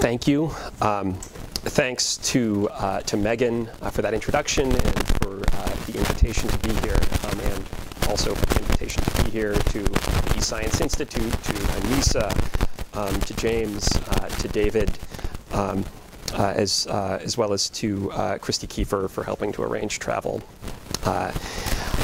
thank you. Um, thanks to, uh, to Megan uh, for that introduction and for uh, the invitation to be here, um, and also for the invitation to be here to the eScience Institute, to Anissa, um, to James, uh, to David, um, uh, as, uh, as well as to Christy Kiefer for helping to arrange travel.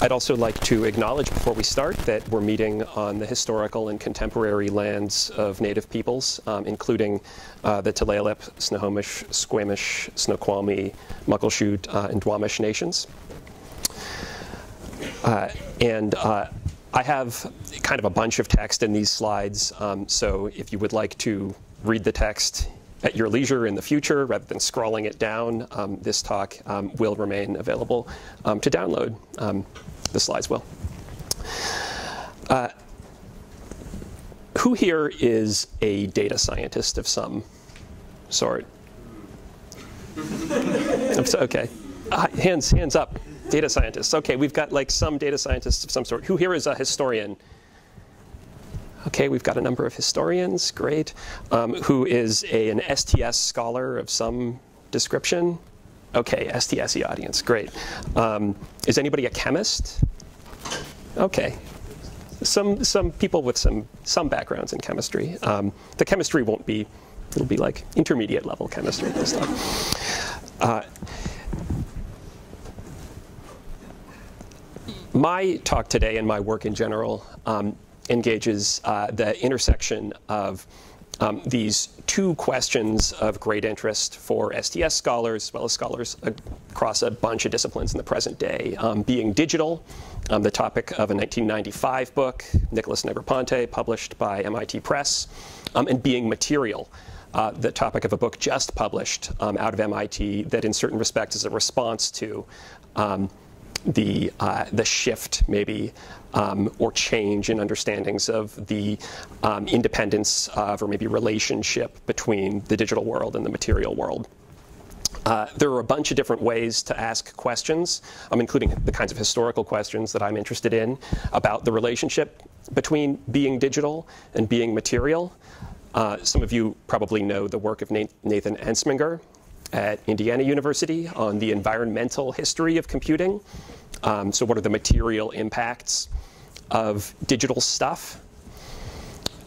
I'd also like to acknowledge before we start that we're meeting on the historical and contemporary lands of Native peoples, um, including uh, the Tulalip, Snohomish, Squamish, Snoqualmie, Muckleshoot, uh, and Duwamish nations. Uh, and uh, I have kind of a bunch of text in these slides, um, so if you would like to read the text at your leisure in the future rather than scrolling it down, um, this talk um, will remain available um, to download. Um, the slides will. Uh, who here is a data scientist of some sort? okay. Uh, hands, hands up. Data scientists. Okay, we've got like some data scientists of some sort. Who here is a historian? Okay, we've got a number of historians, great. Um, who is a, an STS scholar of some description? Okay, STSE audience, great. Um, is anybody a chemist? Okay. Some, some people with some, some backgrounds in chemistry. Um, the chemistry won't be, it'll be like intermediate level chemistry this time. Uh, my talk today and my work in general um, engages uh, the intersection of um, these two questions of great interest for STS scholars, as well as scholars across a bunch of disciplines in the present day, um, being digital, um, the topic of a 1995 book, Nicholas Negroponte, published by MIT Press, um, and being material, uh, the topic of a book just published um, out of MIT that in certain respects is a response to um, the, uh, the shift maybe um, or change in understandings of the um, independence of or maybe relationship between the digital world and the material world. Uh, there are a bunch of different ways to ask questions, um, including the kinds of historical questions that I'm interested in about the relationship between being digital and being material. Uh, some of you probably know the work of Nathan Ensmenger at Indiana University on the environmental history of computing. Um, so what are the material impacts of digital stuff?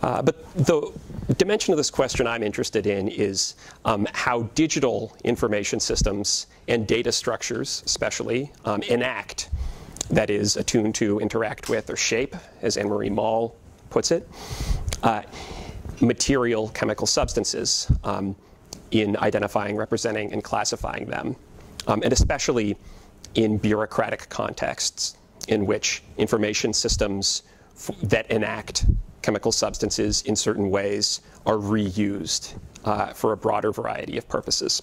Uh, but the dimension of this question I'm interested in is um, how digital information systems and data structures, especially, um, enact, that is, attuned to, interact with, or shape, as Annemarie Mol puts it, uh, material chemical substances um, in identifying, representing, and classifying them, um, and especially in bureaucratic contexts in which information systems that enact chemical substances in certain ways are reused uh, for a broader variety of purposes.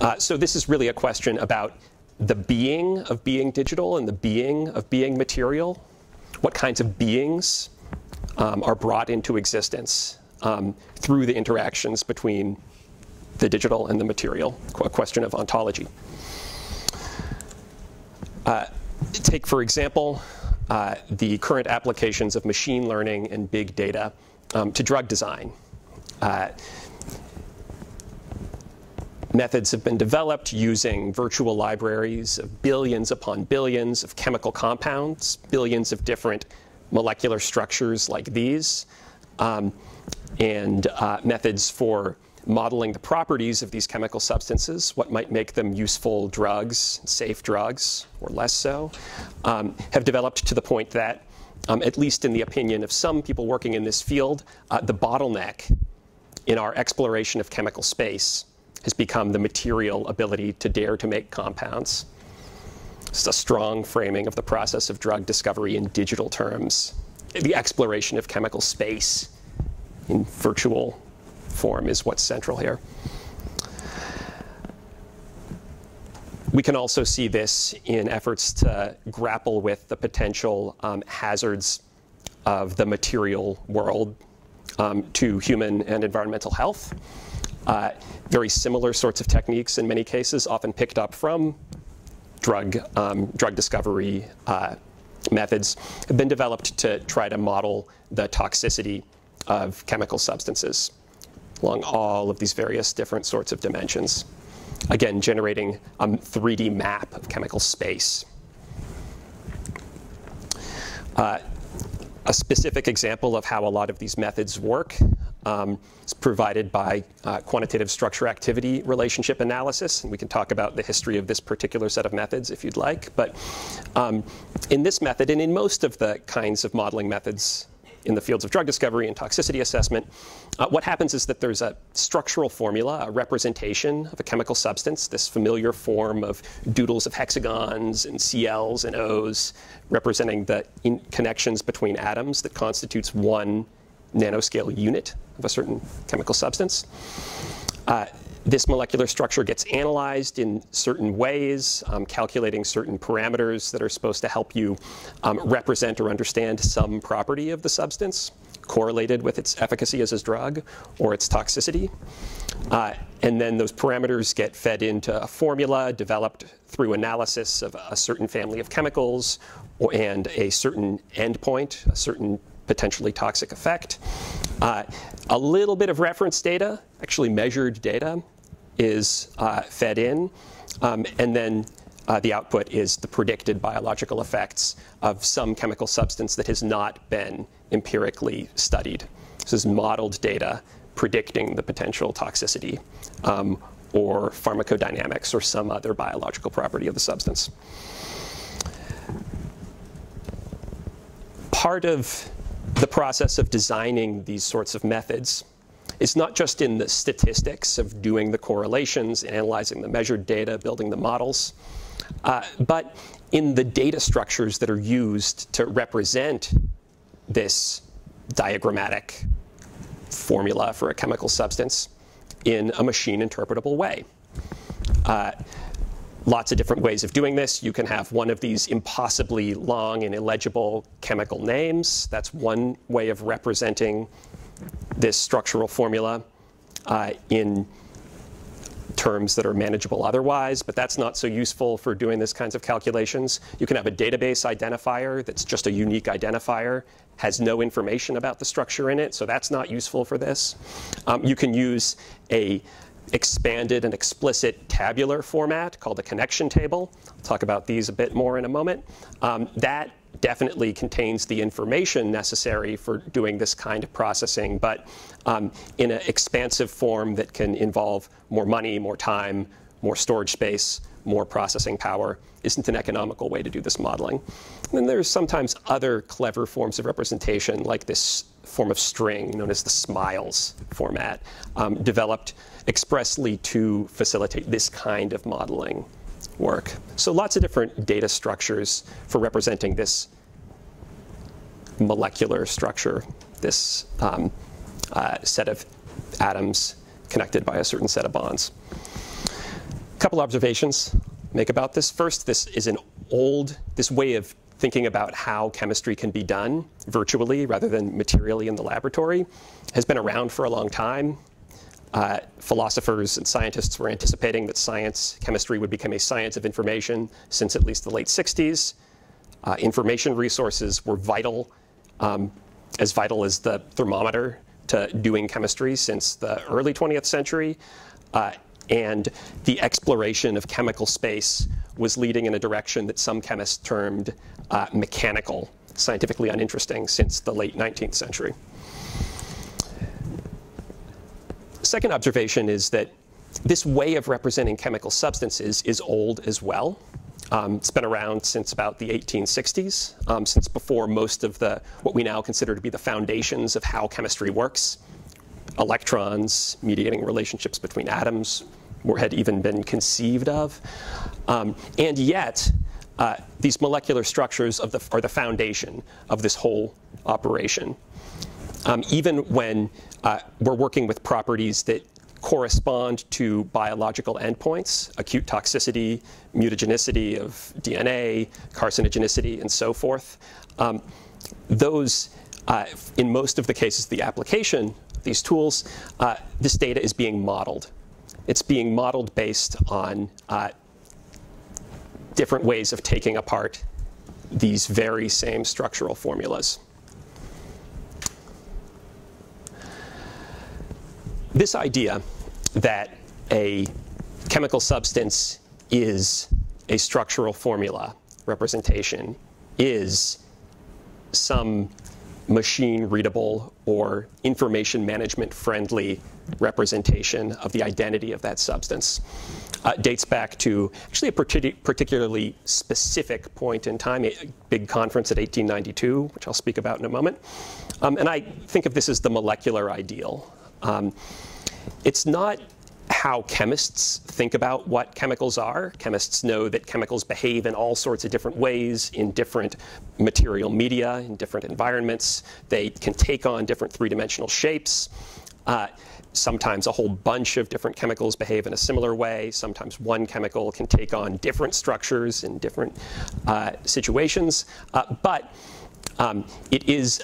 Uh, so this is really a question about the being of being digital and the being of being material. What kinds of beings um, are brought into existence um, through the interactions between the digital and the material, a question of ontology. Uh, take, for example, uh, the current applications of machine learning and big data um, to drug design. Uh, methods have been developed using virtual libraries of billions upon billions of chemical compounds, billions of different molecular structures like these, um, and uh, methods for modeling the properties of these chemical substances, what might make them useful drugs, safe drugs, or less so, um, have developed to the point that, um, at least in the opinion of some people working in this field, uh, the bottleneck in our exploration of chemical space has become the material ability to dare to make compounds. It's a strong framing of the process of drug discovery in digital terms. The exploration of chemical space in virtual form is what's central here. We can also see this in efforts to grapple with the potential um, hazards of the material world um, to human and environmental health. Uh, very similar sorts of techniques in many cases, often picked up from drug, um, drug discovery uh, methods, have been developed to try to model the toxicity of chemical substances along all of these various different sorts of dimensions. Again, generating a 3D map of chemical space. Uh, a specific example of how a lot of these methods work um, is provided by uh, quantitative structure activity relationship analysis. And we can talk about the history of this particular set of methods if you'd like. But um, in this method, and in most of the kinds of modeling methods in the fields of drug discovery and toxicity assessment, uh, what happens is that there's a structural formula, a representation of a chemical substance, this familiar form of doodles of hexagons and CLs and Os representing the connections between atoms that constitutes one nanoscale unit of a certain chemical substance. Uh, this molecular structure gets analyzed in certain ways, um, calculating certain parameters that are supposed to help you um, represent or understand some property of the substance correlated with its efficacy as a drug or its toxicity. Uh, and then those parameters get fed into a formula developed through analysis of a certain family of chemicals or, and a certain endpoint, a certain potentially toxic effect. Uh, a little bit of reference data, actually measured data, is uh, fed in, um, and then uh, the output is the predicted biological effects of some chemical substance that has not been empirically studied. This is modeled data predicting the potential toxicity um, or pharmacodynamics or some other biological property of the substance. Part of the process of designing these sorts of methods is not just in the statistics of doing the correlations, analyzing the measured data, building the models, uh, but in the data structures that are used to represent this diagrammatic formula for a chemical substance in a machine interpretable way. Uh, lots of different ways of doing this. You can have one of these impossibly long and illegible chemical names. That's one way of representing this structural formula uh, in terms that are manageable otherwise, but that's not so useful for doing this kinds of calculations. You can have a database identifier that's just a unique identifier, has no information about the structure in it, so that's not useful for this. Um, you can use a expanded and explicit tabular format called a connection table. I'll talk about these a bit more in a moment. Um, that definitely contains the information necessary for doing this kind of processing, but um, in an expansive form that can involve more money, more time, more storage space, more processing power isn't an economical way to do this modeling. And then there's sometimes other clever forms of representation, like this form of string known as the SMILES format, um, developed expressly to facilitate this kind of modeling work. So lots of different data structures for representing this molecular structure, this um, uh, set of atoms connected by a certain set of bonds. A couple observations make about this. First, this is an old, this way of thinking about how chemistry can be done virtually rather than materially in the laboratory has been around for a long time. Uh, philosophers and scientists were anticipating that science, chemistry would become a science of information since at least the late 60s. Uh, information resources were vital, um, as vital as the thermometer to doing chemistry since the early 20th century. Uh, and the exploration of chemical space was leading in a direction that some chemists termed uh, mechanical, scientifically uninteresting since the late 19th century. second observation is that this way of representing chemical substances is old as well. Um, it's been around since about the 1860s, um, since before most of the what we now consider to be the foundations of how chemistry works. Electrons mediating relationships between atoms were, had even been conceived of. Um, and yet, uh, these molecular structures the, are the foundation of this whole operation. Um, even when uh, we're working with properties that correspond to biological endpoints, acute toxicity, mutagenicity of DNA, carcinogenicity, and so forth. Um, those, uh, in most of the cases, the application, these tools, uh, this data is being modeled. It's being modeled based on uh, different ways of taking apart these very same structural formulas. this idea that a chemical substance is a structural formula representation is some machine readable or information management friendly representation of the identity of that substance. Uh, dates back to actually a partic particularly specific point in time, a big conference at 1892, which I'll speak about in a moment. Um, and I think of this as the molecular ideal. Um, it's not how chemists think about what chemicals are. Chemists know that chemicals behave in all sorts of different ways in different material media, in different environments. They can take on different three dimensional shapes. Uh, sometimes a whole bunch of different chemicals behave in a similar way. Sometimes one chemical can take on different structures in different uh, situations. Uh, but um, it is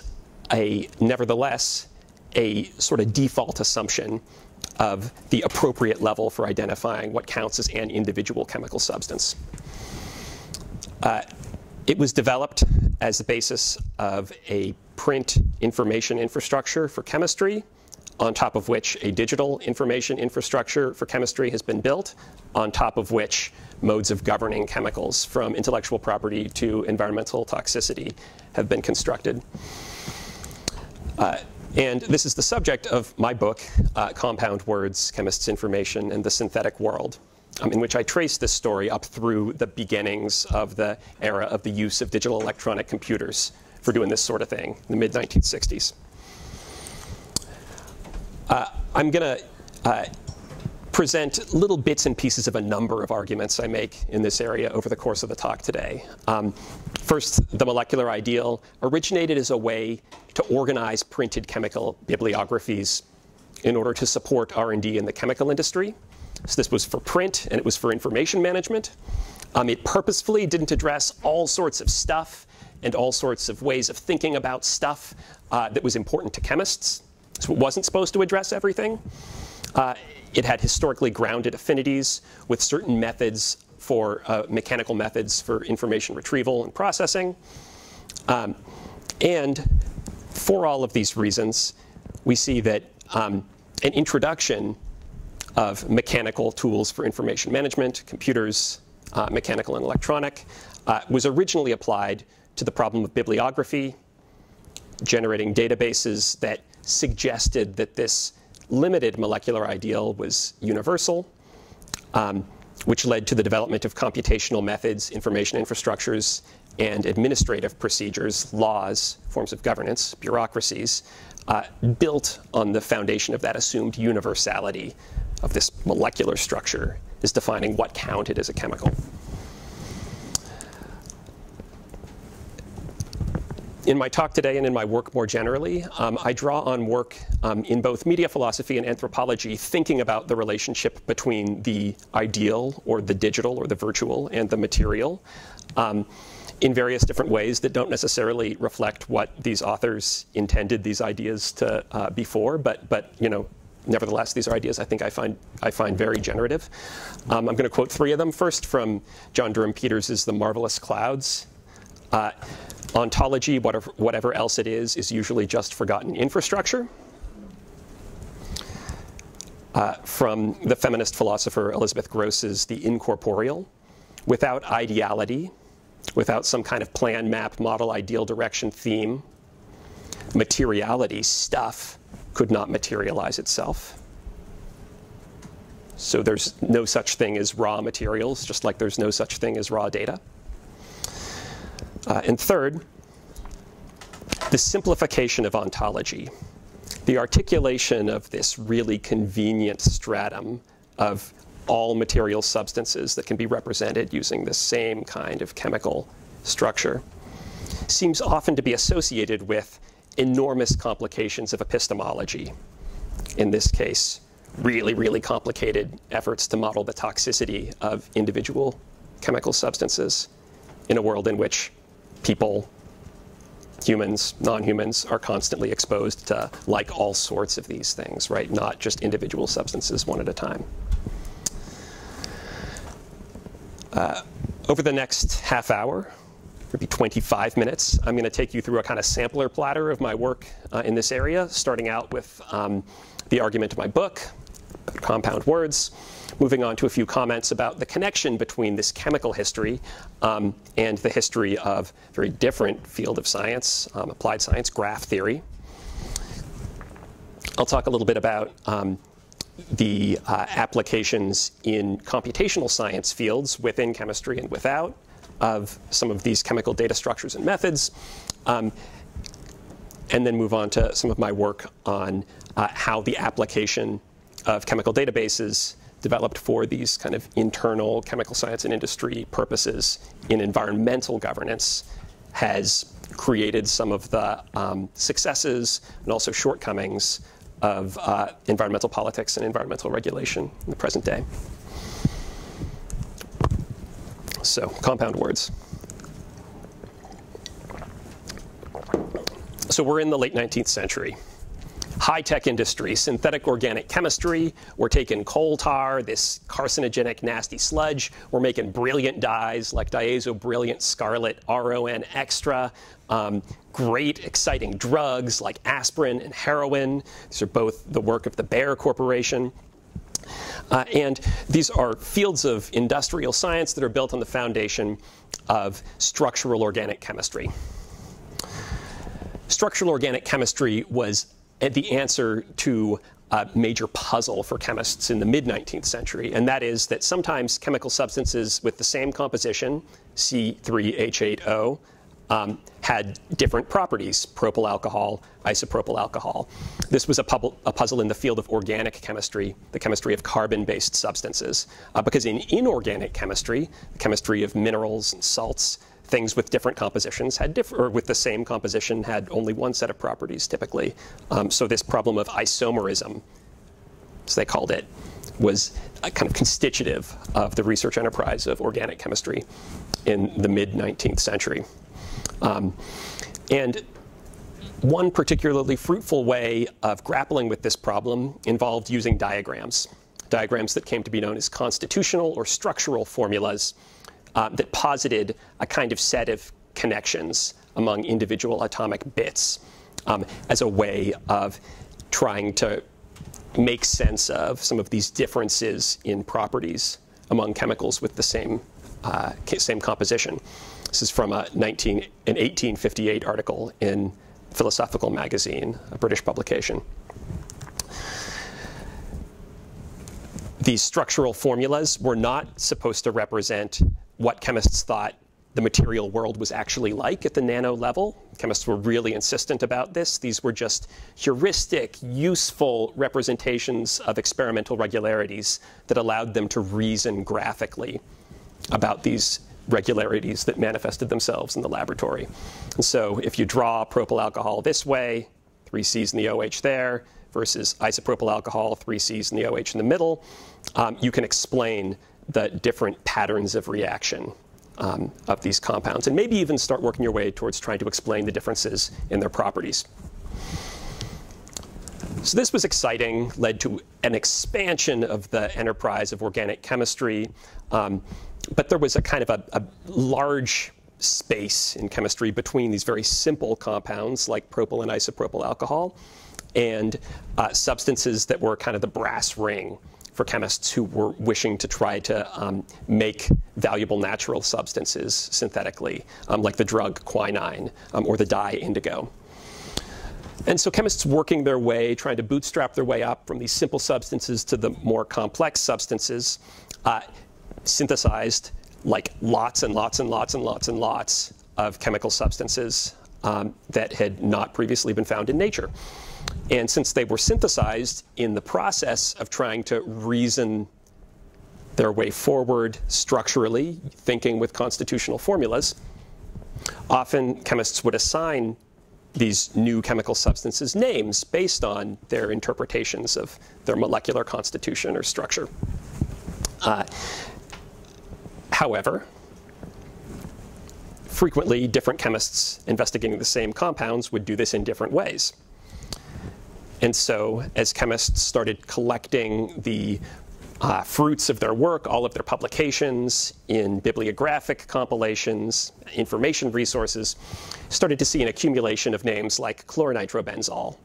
a, nevertheless, a sort of default assumption of the appropriate level for identifying what counts as an individual chemical substance. Uh, it was developed as the basis of a print information infrastructure for chemistry, on top of which a digital information infrastructure for chemistry has been built, on top of which modes of governing chemicals from intellectual property to environmental toxicity have been constructed. Uh, and this is the subject of my book, uh, Compound Words, Chemists' Information, and the Synthetic World, um, in which I trace this story up through the beginnings of the era of the use of digital electronic computers for doing this sort of thing in the mid 1960s. Uh, I'm going to uh, present little bits and pieces of a number of arguments I make in this area over the course of the talk today. Um, first, the molecular ideal originated as a way to organize printed chemical bibliographies in order to support R&D in the chemical industry. So this was for print and it was for information management. Um, it purposefully didn't address all sorts of stuff and all sorts of ways of thinking about stuff uh, that was important to chemists. So it wasn't supposed to address everything. Uh, it had historically grounded affinities with certain methods for uh, mechanical methods for information retrieval and processing. Um, and for all of these reasons, we see that um, an introduction of mechanical tools for information management, computers, uh, mechanical and electronic, uh, was originally applied to the problem of bibliography, generating databases that suggested that this limited molecular ideal was universal, um, which led to the development of computational methods, information infrastructures, and administrative procedures, laws, forms of governance, bureaucracies, uh, built on the foundation of that assumed universality of this molecular structure is defining what counted as a chemical. In my talk today and in my work more generally, um, I draw on work um, in both media philosophy and anthropology thinking about the relationship between the ideal or the digital or the virtual and the material um, in various different ways that don't necessarily reflect what these authors intended these ideas to uh, be for, but, but you know, nevertheless, these are ideas I think I find, I find very generative. Um, I'm going to quote three of them. First, from John Durham Peters' The Marvelous Clouds. Uh, ontology, whatever, whatever else it is, is usually just forgotten infrastructure. Uh, from the feminist philosopher Elizabeth Grosz's The Incorporeal, without ideality, without some kind of plan, map, model, ideal, direction, theme, materiality, stuff, could not materialize itself. So there's no such thing as raw materials, just like there's no such thing as raw data. Uh, and third, the simplification of ontology, the articulation of this really convenient stratum of all material substances that can be represented using the same kind of chemical structure seems often to be associated with enormous complications of epistemology. In this case, really, really complicated efforts to model the toxicity of individual chemical substances in a world in which people, humans, non-humans, are constantly exposed to like all sorts of these things, right? Not just individual substances one at a time. Uh, over the next half hour, maybe 25 minutes, I'm going to take you through a kind of sampler platter of my work uh, in this area, starting out with um, the argument of my book, compound words, moving on to a few comments about the connection between this chemical history um, and the history of a very different field of science, um, applied science, graph theory. I'll talk a little bit about um, the uh, applications in computational science fields within chemistry and without of some of these chemical data structures and methods, um, and then move on to some of my work on uh, how the application of chemical databases developed for these kind of internal chemical science and industry purposes in environmental governance has created some of the um, successes and also shortcomings of uh, environmental politics and environmental regulation in the present day. So, compound words. So, we're in the late 19th century high tech industry, synthetic organic chemistry. We're taking coal tar, this carcinogenic, nasty sludge. We're making brilliant dyes like Diazo Brilliant Scarlet RON Extra. Um, great, exciting drugs like aspirin and heroin. These are both the work of the Bayer Corporation. Uh, and these are fields of industrial science that are built on the foundation of structural organic chemistry. Structural organic chemistry was the answer to a major puzzle for chemists in the mid 19th century, and that is that sometimes chemical substances with the same composition, C3H8O, um, had different properties, propyl alcohol, isopropyl alcohol. This was a, a, puzzle in the field of organic chemistry, the chemistry of carbon-based substances, uh, because in inorganic chemistry, the chemistry of minerals and salts, things with different compositions had different, or with the same composition had only one set of properties typically. Um, so this problem of isomerism, as they called it, was a kind of constitutive of the research enterprise of organic chemistry in the mid 19th century. Um, and one particularly fruitful way of grappling with this problem involved using diagrams, diagrams that came to be known as constitutional or structural formulas uh, that posited a kind of set of connections among individual atomic bits um, as a way of trying to make sense of some of these differences in properties among chemicals with the same, uh, same composition. This is from a 19, an 1858 article in Philosophical Magazine, a British publication. These structural formulas were not supposed to represent what chemists thought the material world was actually like at the nano level. Chemists were really insistent about this. These were just heuristic, useful representations of experimental regularities that allowed them to reason graphically about these regularities that manifested themselves in the laboratory. And so if you draw propyl alcohol this way, three C's in the OH there, versus isopropyl alcohol, three C's in the OH in the middle, um, you can explain the different patterns of reaction um, of these compounds, and maybe even start working your way towards trying to explain the differences in their properties. So this was exciting, led to an expansion of the enterprise of organic chemistry, um, but there was a kind of a, a, large space in chemistry between these very simple compounds like propyl and isopropyl alcohol and uh, substances that were kind of the brass ring for chemists who were wishing to try to um, make valuable natural substances synthetically, um, like the drug quinine um, or the dye indigo. And so chemists working their way, trying to bootstrap their way up from these simple substances to the more complex substances, uh, synthesized like lots and lots and lots and lots and lots of chemical substances um, that had not previously been found in nature. And since they were synthesized in the process of trying to reason their way forward structurally, thinking with constitutional formulas, often chemists would assign these new chemical substances names based on their interpretations of their molecular constitution or structure. Uh, however, frequently different chemists investigating the same compounds would do this in different ways. And so, as chemists started collecting the uh, fruits of their work, all of their publications in bibliographic compilations, information resources, started to see an accumulation of names like chloronitrobenzol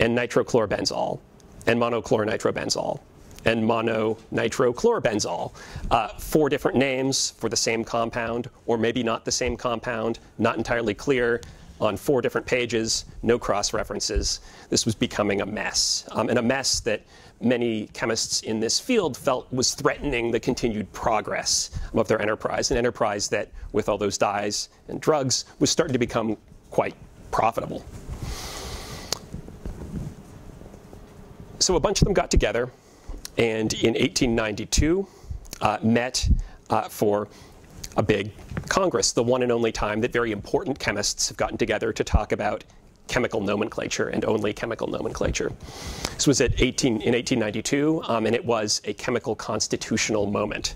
and nitrochlorobenzol and monochloronitrobenzol and mononitrochlorobenzol. Uh, four different names for the same compound, or maybe not the same compound, not entirely clear, on four different pages, no cross references. This was becoming a mess, um, and a mess that many chemists in this field felt was threatening the continued progress of their enterprise, an enterprise that, with all those dyes and drugs, was starting to become quite profitable. So a bunch of them got together and in 1892 uh, met uh, for a big congress, the one and only time that very important chemists have gotten together to talk about chemical nomenclature and only chemical nomenclature. This was at 18, in 1892, um, and it was a chemical constitutional moment,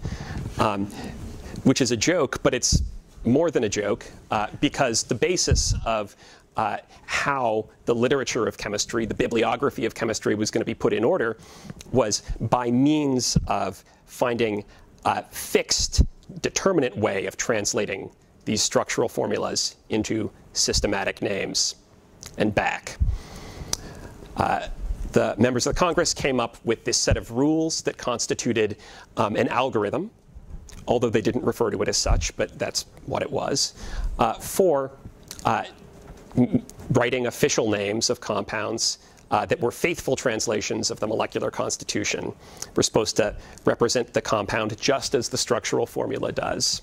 um, which is a joke, but it's more than a joke uh, because the basis of uh, how the literature of chemistry, the bibliography of chemistry was going to be put in order was by means of finding a fixed, determinate way of translating these structural formulas into systematic names and back. Uh, the members of the Congress came up with this set of rules that constituted um, an algorithm, although they didn't refer to it as such, but that's what it was, uh, for uh, writing official names of compounds uh, that were faithful translations of the molecular constitution. We're supposed to represent the compound just as the structural formula does,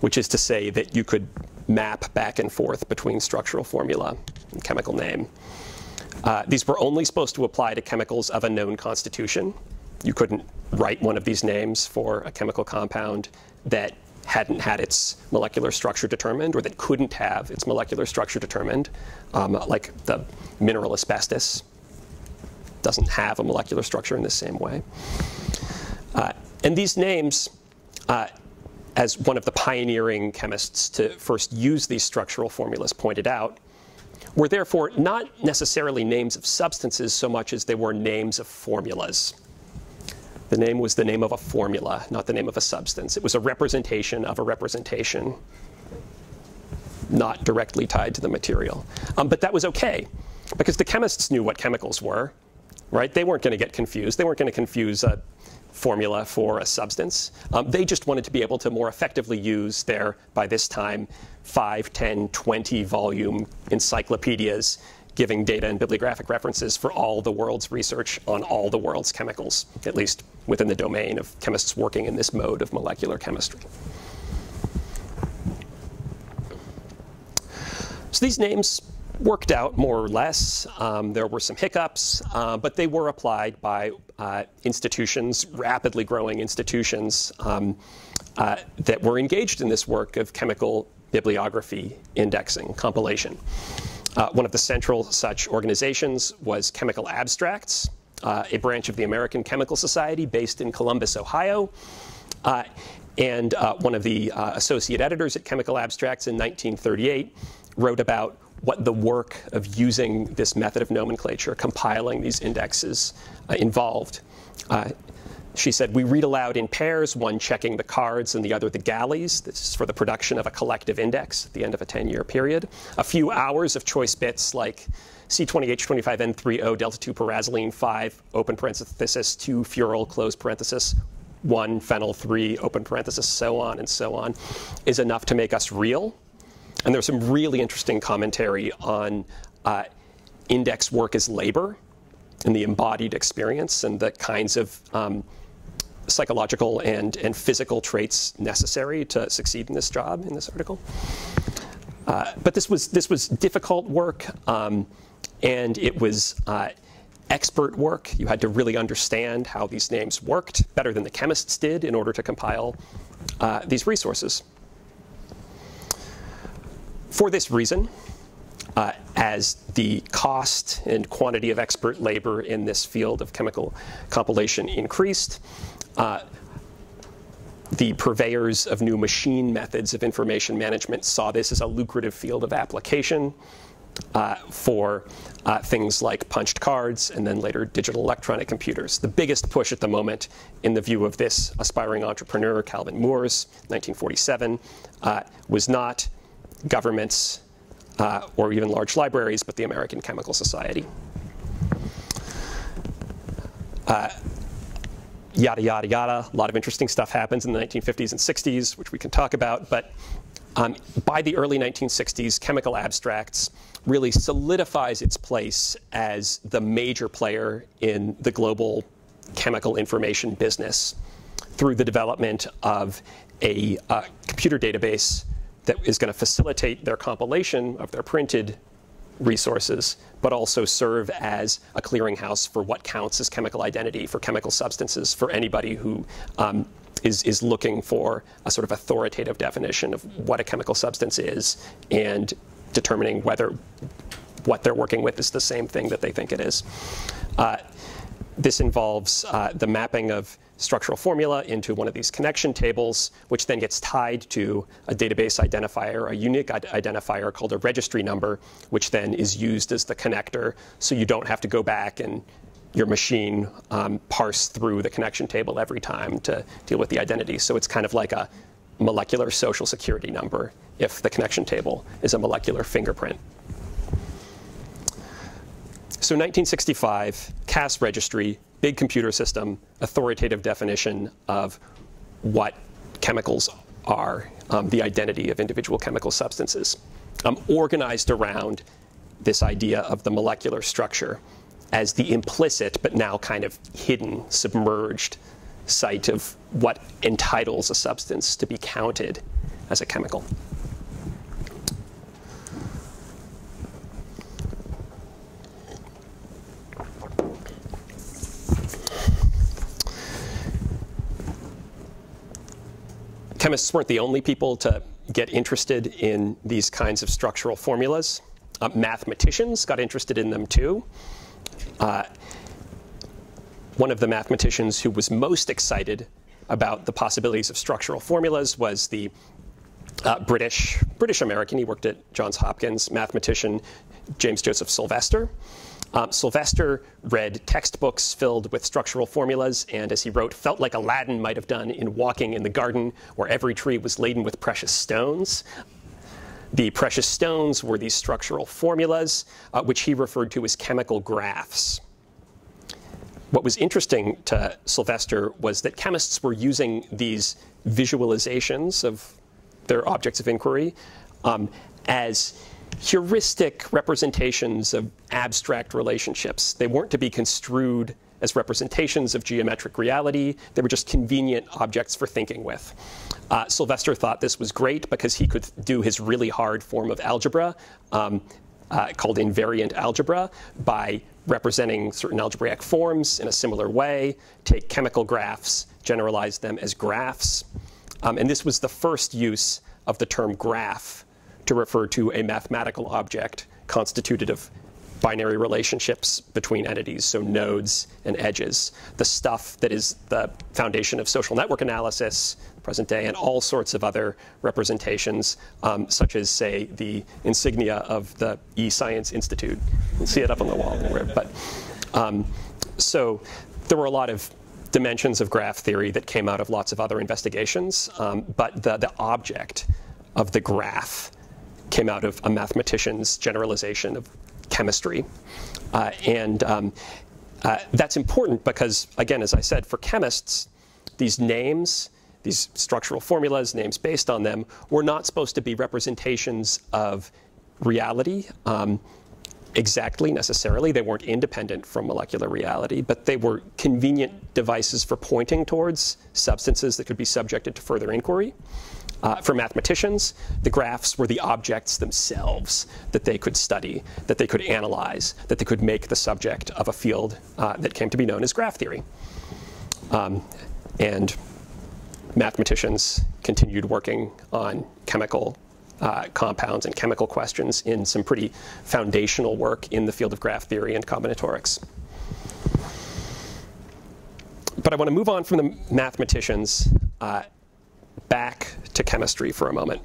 which is to say that you could map back and forth between structural formula and chemical name. Uh, these were only supposed to apply to chemicals of a known constitution. You couldn't write one of these names for a chemical compound that hadn't had its molecular structure determined or that couldn't have its molecular structure determined, um, like the mineral asbestos doesn't have a molecular structure in the same way. Uh, and these names, uh, as one of the pioneering chemists to first use these structural formulas pointed out, were therefore not necessarily names of substances so much as they were names of formulas. The name was the name of a formula, not the name of a substance. It was a representation of a representation, not directly tied to the material. Um, but that was okay, because the chemists knew what chemicals were, right? They weren't going to get confused. They weren't going to confuse a formula for a substance. Um, they just wanted to be able to more effectively use their, by this time, 5, 10, 20 volume encyclopedias giving data and bibliographic references for all the world's research on all the world's chemicals, at least within the domain of chemists working in this mode of molecular chemistry. So these names worked out more or less. Um, there were some hiccups, uh, but they were applied by uh, institutions, rapidly growing institutions um, uh, that were engaged in this work of chemical bibliography indexing, compilation. Uh, one of the central such organizations was Chemical Abstracts, uh, a branch of the American Chemical Society based in Columbus, Ohio. Uh, and uh, one of the uh, associate editors at Chemical Abstracts in 1938 wrote about what the work of using this method of nomenclature, compiling these indexes, uh, involved. She said, We read aloud in pairs, one checking the cards and the other the galleys. This is for the production of a collective index at the end of a 10 year period. A few hours of choice bits like C20H25N30 delta 2 pyrazoline 5, open parenthesis, 2 furyl, close parenthesis, 1 phenyl 3, open parenthesis, so on and so on, is enough to make us reel. And there's some really interesting commentary on uh, index work as labor and the embodied experience and the kinds of um, psychological and, and physical traits necessary to succeed in this job in this article. Uh, but this was, this was difficult work, um, and it was uh, expert work. You had to really understand how these names worked better than the chemists did in order to compile uh, these resources. For this reason, uh, as the cost and quantity of expert labor in this field of chemical compilation increased, uh, the purveyors of new machine methods of information management saw this as a lucrative field of application uh, for uh, things like punched cards and then later digital electronic computers. The biggest push at the moment, in the view of this aspiring entrepreneur, Calvin Mooers, 1947, uh, was not governments uh, or even large libraries, but the American Chemical Society. Yada, yada, yada. A lot of interesting stuff happens in the 1950s and 60s, which we can talk about. But um, by the early 1960s, chemical abstracts really solidifies its place as the major player in the global chemical information business through the development of a uh, computer database that is going to facilitate their compilation of their printed resources, but also serve as a clearinghouse for what counts as chemical identity for chemical substances for anybody who um, is is looking for a sort of authoritative definition of what a chemical substance is and determining whether what they're working with is the same thing that they think it is. Uh, this involves uh, the mapping of structural formula into one of these connection tables, which then gets tied to a database identifier, a unique identifier called a registry number, which then is used as the connector. So you don't have to go back and your machine um, parse through the connection table every time to deal with the identity. So it's kind of like a molecular social security number if the connection table is a molecular fingerprint. So 1965, CAS registry, big computer system, authoritative definition of what chemicals are, um, the identity of individual chemical substances, um, organized around this idea of the molecular structure as the implicit but now kind of hidden, submerged site of what entitles a substance to be counted as a chemical. Chemists weren't the only people to get interested in these kinds of structural formulas. Uh, mathematicians got interested in them too. Uh, one of the mathematicians who was most excited about the possibilities of structural formulas was the uh, British British American. He worked at Johns Hopkins mathematician James Joseph Sylvester. Um, Sylvester read textbooks filled with structural formulas, and as he wrote, felt like Aladdin might have done in walking in the garden where every tree was laden with precious stones. The precious stones were these structural formulas, uh, which he referred to as chemical graphs. What was interesting to Sylvester was that chemists were using these visualizations of their objects of inquiry um, as heuristic representations of abstract relationships. They weren't to be construed as representations of geometric reality. They were just convenient objects for thinking with. Uh, Sylvester thought this was great because he could do his really hard form of algebra um, uh, called invariant algebra by representing certain algebraic forms in a similar way, take chemical graphs, generalize them as graphs. Um, and this was the first use of the term graph to refer to a mathematical object constituted of binary relationships between entities, so nodes and edges. The stuff that is the foundation of social network analysis, present day, and all sorts of other representations, um, such as, say, the insignia of the eScience Institute. You can see it up on the wall. But um, so there were a lot of dimensions of graph theory that came out of lots of other investigations, um, but the, the object of the graph came out of a mathematician's generalization of chemistry. Uh, and um, uh, that's important because, again, as I said, for chemists, these names, these structural formulas, names based on them, were not supposed to be representations of reality. Um, exactly necessarily. They weren't independent from molecular reality, but they were convenient devices for pointing towards substances that could be subjected to further inquiry. Uh, for mathematicians, the graphs were the objects themselves that they could study, that they could analyze, that they could make the subject of a field uh, that came to be known as graph theory. Um, and mathematicians continued working on chemical uh, compounds and chemical questions in some pretty foundational work in the field of graph theory and combinatorics. But I want to move on from the mathematicians uh, back to chemistry for a moment.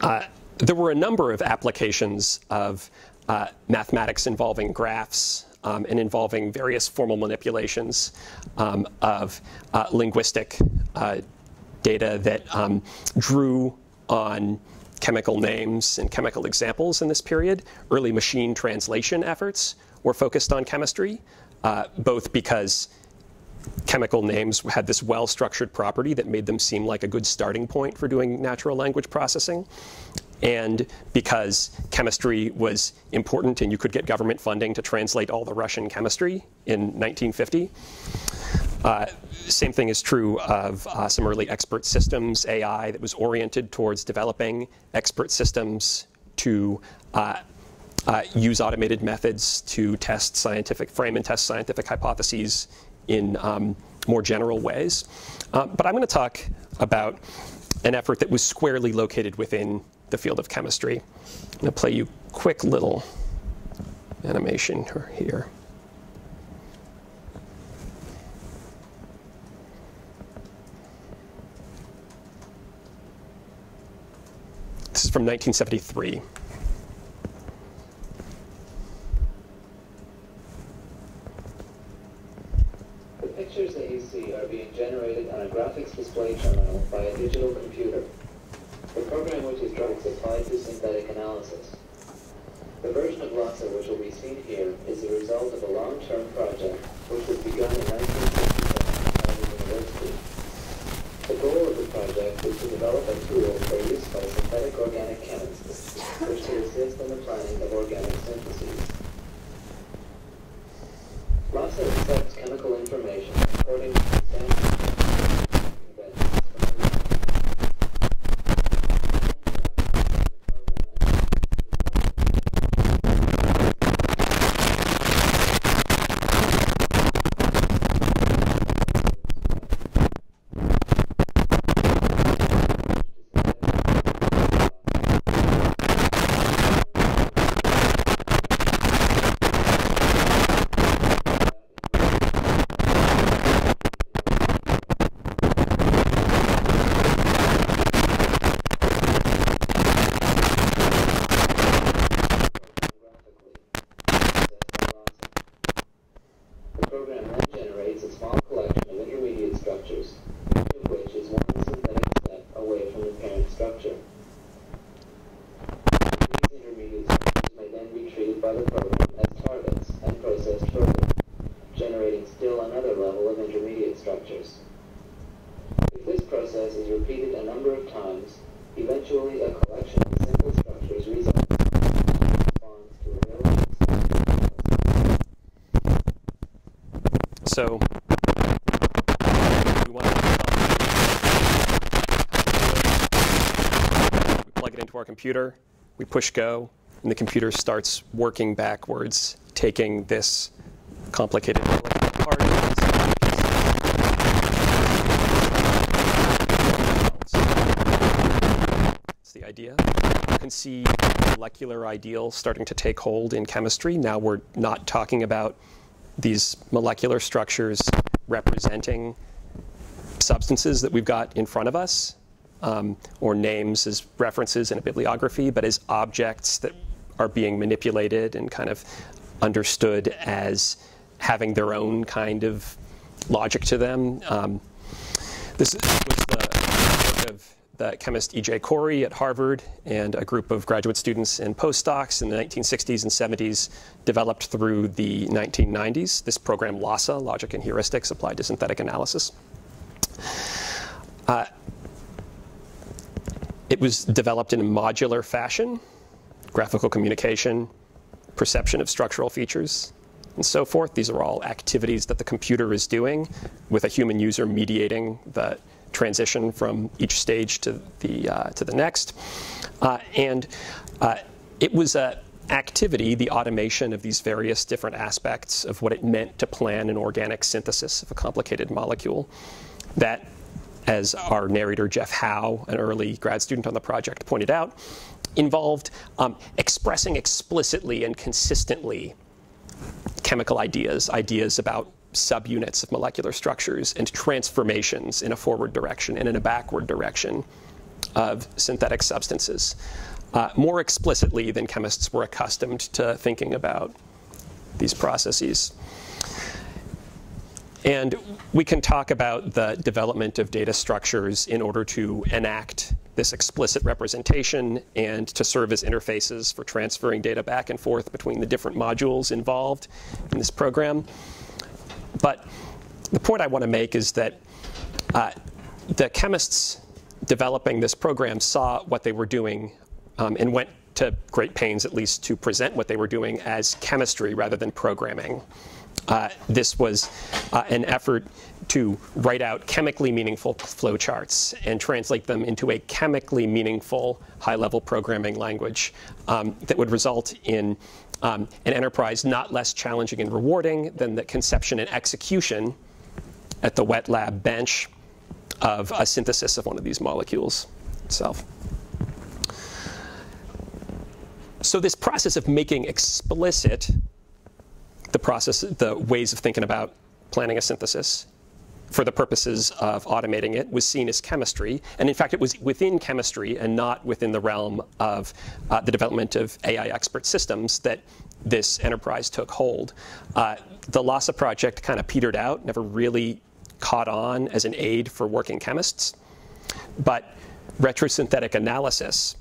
Uh, there were a number of applications of uh, mathematics involving graphs um, and involving various formal manipulations um, of uh, linguistic uh, data that um, drew on chemical names and chemical examples in this period. Early machine translation efforts were focused on chemistry. uh, both because chemical names had this well-structured property that made them seem like a good starting point for doing natural language processing, and because chemistry was important and you could get government funding to translate all the Russian chemistry in 1950. Uh, same thing is true of uh, some early expert systems AI that was oriented towards developing expert systems to uh, uh, use automated methods to test scientific, frame and test scientific hypotheses in um, more general ways. Uh, but I'm going to talk about an effort that was squarely located within the field of chemistry. I'm going to play you quick little animation here. This is from 1973. Pictures that you see are being generated on a graphics display terminal by a digital computer. The program which is drugs applied to synthetic analysis. The version of LHASA which will be seen here is the result of a long-term project which was begun in 1967 at the University. The goal of the project is to develop a tool for use by synthetic organic chemists, which will assist in the planning of organic syntheses. LHASA accepts chemical information according to the standard conventions The program then generates a small collection of intermediate structures, each of which is one synthetic step away from the parent structure. These intermediate structures may then be treated by the program as targets and processed further, generating still another level of intermediate structures. If this process is repeated a number of times, eventually a collection of simple structures results responds to a relative So we want to we plug it into our computer, we push go, and the computer starts working backwards, taking this complicated apart. That's the idea. You can see molecular ideal starting to take hold in chemistry. Now we're not talking about these molecular structures representing substances that we've got in front of us, um, or names as references in a bibliography, but as objects that are being manipulated and kind of understood as having their own kind of logic to them. Um, this was the work of the chemist E.J. Corey at Harvard and a group of graduate students and postdocs in the 1960s and 70s developed through the 1990s this program LHASA, Logic and Heuristics Applied to Synthetic Analysis. Uh, it was developed in a modular fashion, graphical communication, perception of structural features, and so forth. These are all activities that the computer is doing with a human user mediating the transition from each stage to the, uh, to the next. Uh, and uh, it was an activity, the automation of these various different aspects of what it meant to plan an organic synthesis of a complicated molecule that as our narrator Jeff Howe, an early grad student on the project, pointed out, involved um, expressing explicitly and consistently chemical ideas, ideas about subunits of molecular structures, and transformations in a forward direction and in a backward direction of synthetic substances, uh, more explicitly than chemists were accustomed to thinking about these processes. And we can talk about the development of data structures in order to enact this explicit representation and to serve as interfaces for transferring data back and forth between the different modules involved in this program. but the point I want to make is that uh, the chemists developing this program saw what they were doing um, and went to great pains, at least, to present what they were doing as chemistry rather than programming. Uh, this was uh, an effort to write out chemically meaningful flowcharts and translate them into a chemically meaningful high-level programming language um, that would result in um, an enterprise not less challenging and rewarding than the conception and execution at the wet lab bench of a synthesis of one of these molecules itself. So this process of making explicit the process, the ways of thinking about planning a synthesis for the purposes of automating it was seen as chemistry. And in fact, it was within chemistry and not within the realm of uh, the development of AI expert systems that this enterprise took hold. Uh, the LHASA project kind of petered out, never really caught on as an aid for working chemists. But retrosynthetic analysis,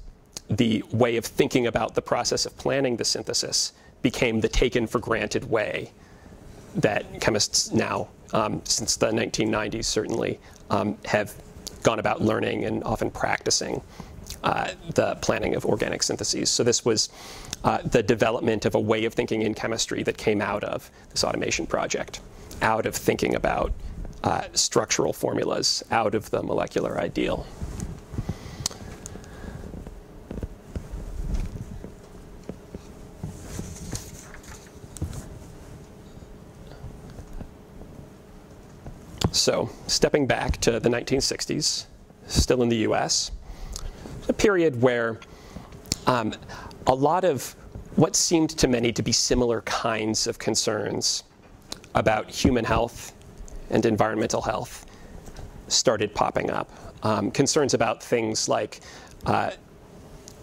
the way of thinking about the process of planning the synthesis, became the taken for granted way that chemists now, um, since the 1990s certainly, um, have gone about learning and often practicing uh, the planning of organic syntheses. So this was uh, the development of a way of thinking in chemistry that came out of this automation project, out of thinking about uh, structural formulas, out of the molecular ideal. So, stepping back to the 1960s, still in the US, a period where um, a lot of what seemed to many to be similar kinds of concerns about human health and environmental health started popping up. Um, concerns about things like uh,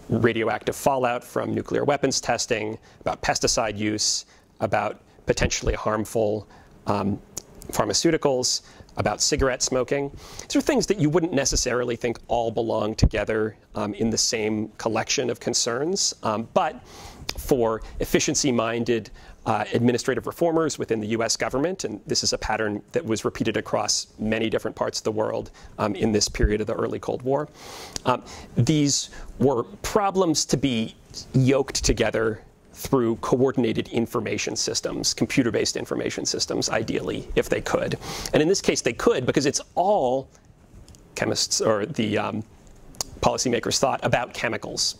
radioactive fallout from nuclear weapons testing, about pesticide use, about potentially harmful um, pharmaceuticals, about cigarette smoking. These are things that you wouldn't necessarily think all belong together um, in the same collection of concerns, um, but for efficiency minded uh, administrative reformers within the US government, and this is a pattern that was repeated across many different parts of the world um, in this period of the early Cold War. Um, these were problems to be yoked together through coordinated information systems, computer based information systems, ideally, if they could. And in this case, they could because it's all chemists or the um, policymakers thought about chemicals.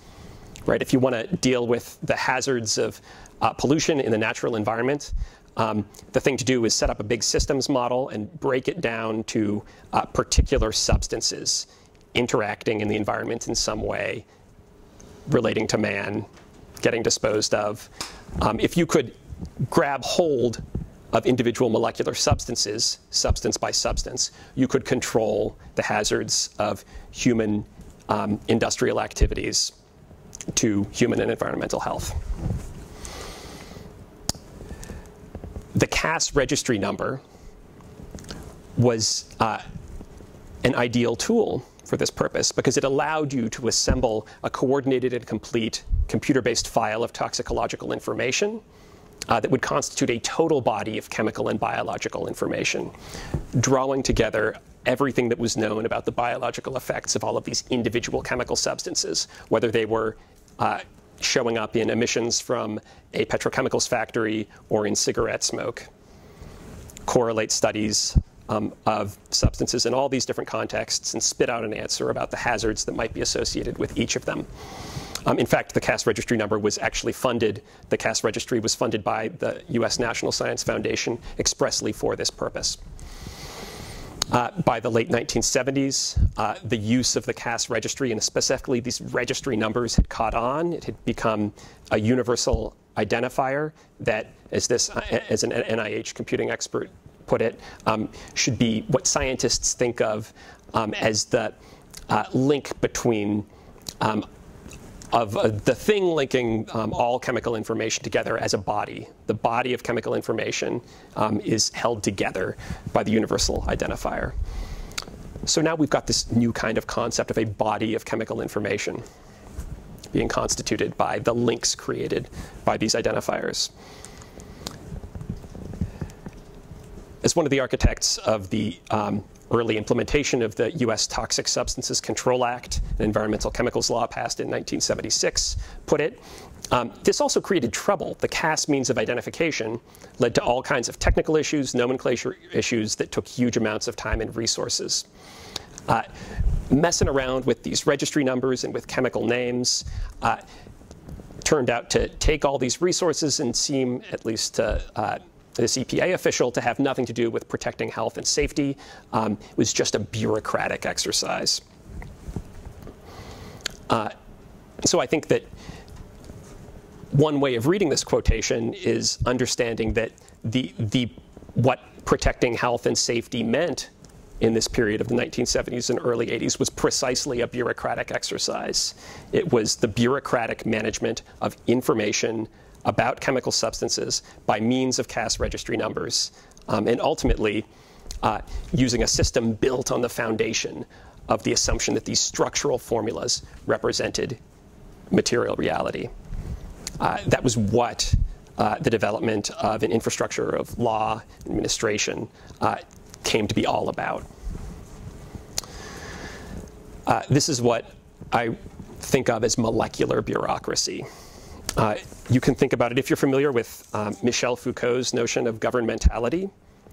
Right? If you want to deal with the hazards of uh, pollution in the natural environment, um, the thing to do is set up a big systems model and break it down to uh, particular substances interacting in the environment in some way relating to man getting disposed of. Um, if you could grab hold of individual molecular substances, substance by substance, you could control the hazards of human um, industrial activities to human and environmental health. The CAS registry number was uh, an ideal tool for this purpose because it allowed you to assemble a coordinated and complete computer-based file of toxicological information uh, that would constitute a total body of chemical and biological information, drawing together everything that was known about the biological effects of all of these individual chemical substances, whether they were uh, showing up in emissions from a petrochemicals factory or in cigarette smoke. Correlate studies um, of substances in all these different contexts and spit out an answer about the hazards that might be associated with each of them. Um, in fact, the CAS registry number was actually funded, the CAS registry was funded by the US National Science Foundation expressly for this purpose. Uh, by the late 1970s, uh, the use of the CAS registry, and specifically these registry numbers, had caught on. It had become a universal identifier that, as this, uh, as an NIH computing expert put it, um, should be what scientists think of um, as the uh, link between um, of uh, the thing linking um, all chemical information together as a body. The body of chemical information um, is held together by the universal identifier. So now we've got this new kind of concept of a body of chemical information being constituted by the links created by these identifiers. as one of the architects of the um, early implementation of the U.S. Toxic Substances Control Act, an environmental chemicals law passed in 1976, put it, um, this also created trouble. The CAS means of identification led to all kinds of technical issues, nomenclature issues that took huge amounts of time and resources. Uh, messing around with these registry numbers and with chemical names uh, turned out to take all these resources and seem, at least to uh, this EPA official, to have nothing to do with protecting health and safety. Um, it was just a bureaucratic exercise. Uh, so I think that one way of reading this quotation is understanding that the, the, what protecting health and safety meant in this period of the 1970s and early 80s was precisely a bureaucratic exercise. It was the bureaucratic management of information about chemical substances by means of CAS registry numbers, um, and ultimately uh, using a system built on the foundation of the assumption that these structural formulas represented material reality. Uh, that was what uh, the development of an infrastructure of law administration uh, came to be all about. Uh, this is what I think of as molecular bureaucracy. Uh, you can think about it if you're familiar with um, Michel Foucault's notion of governmentality,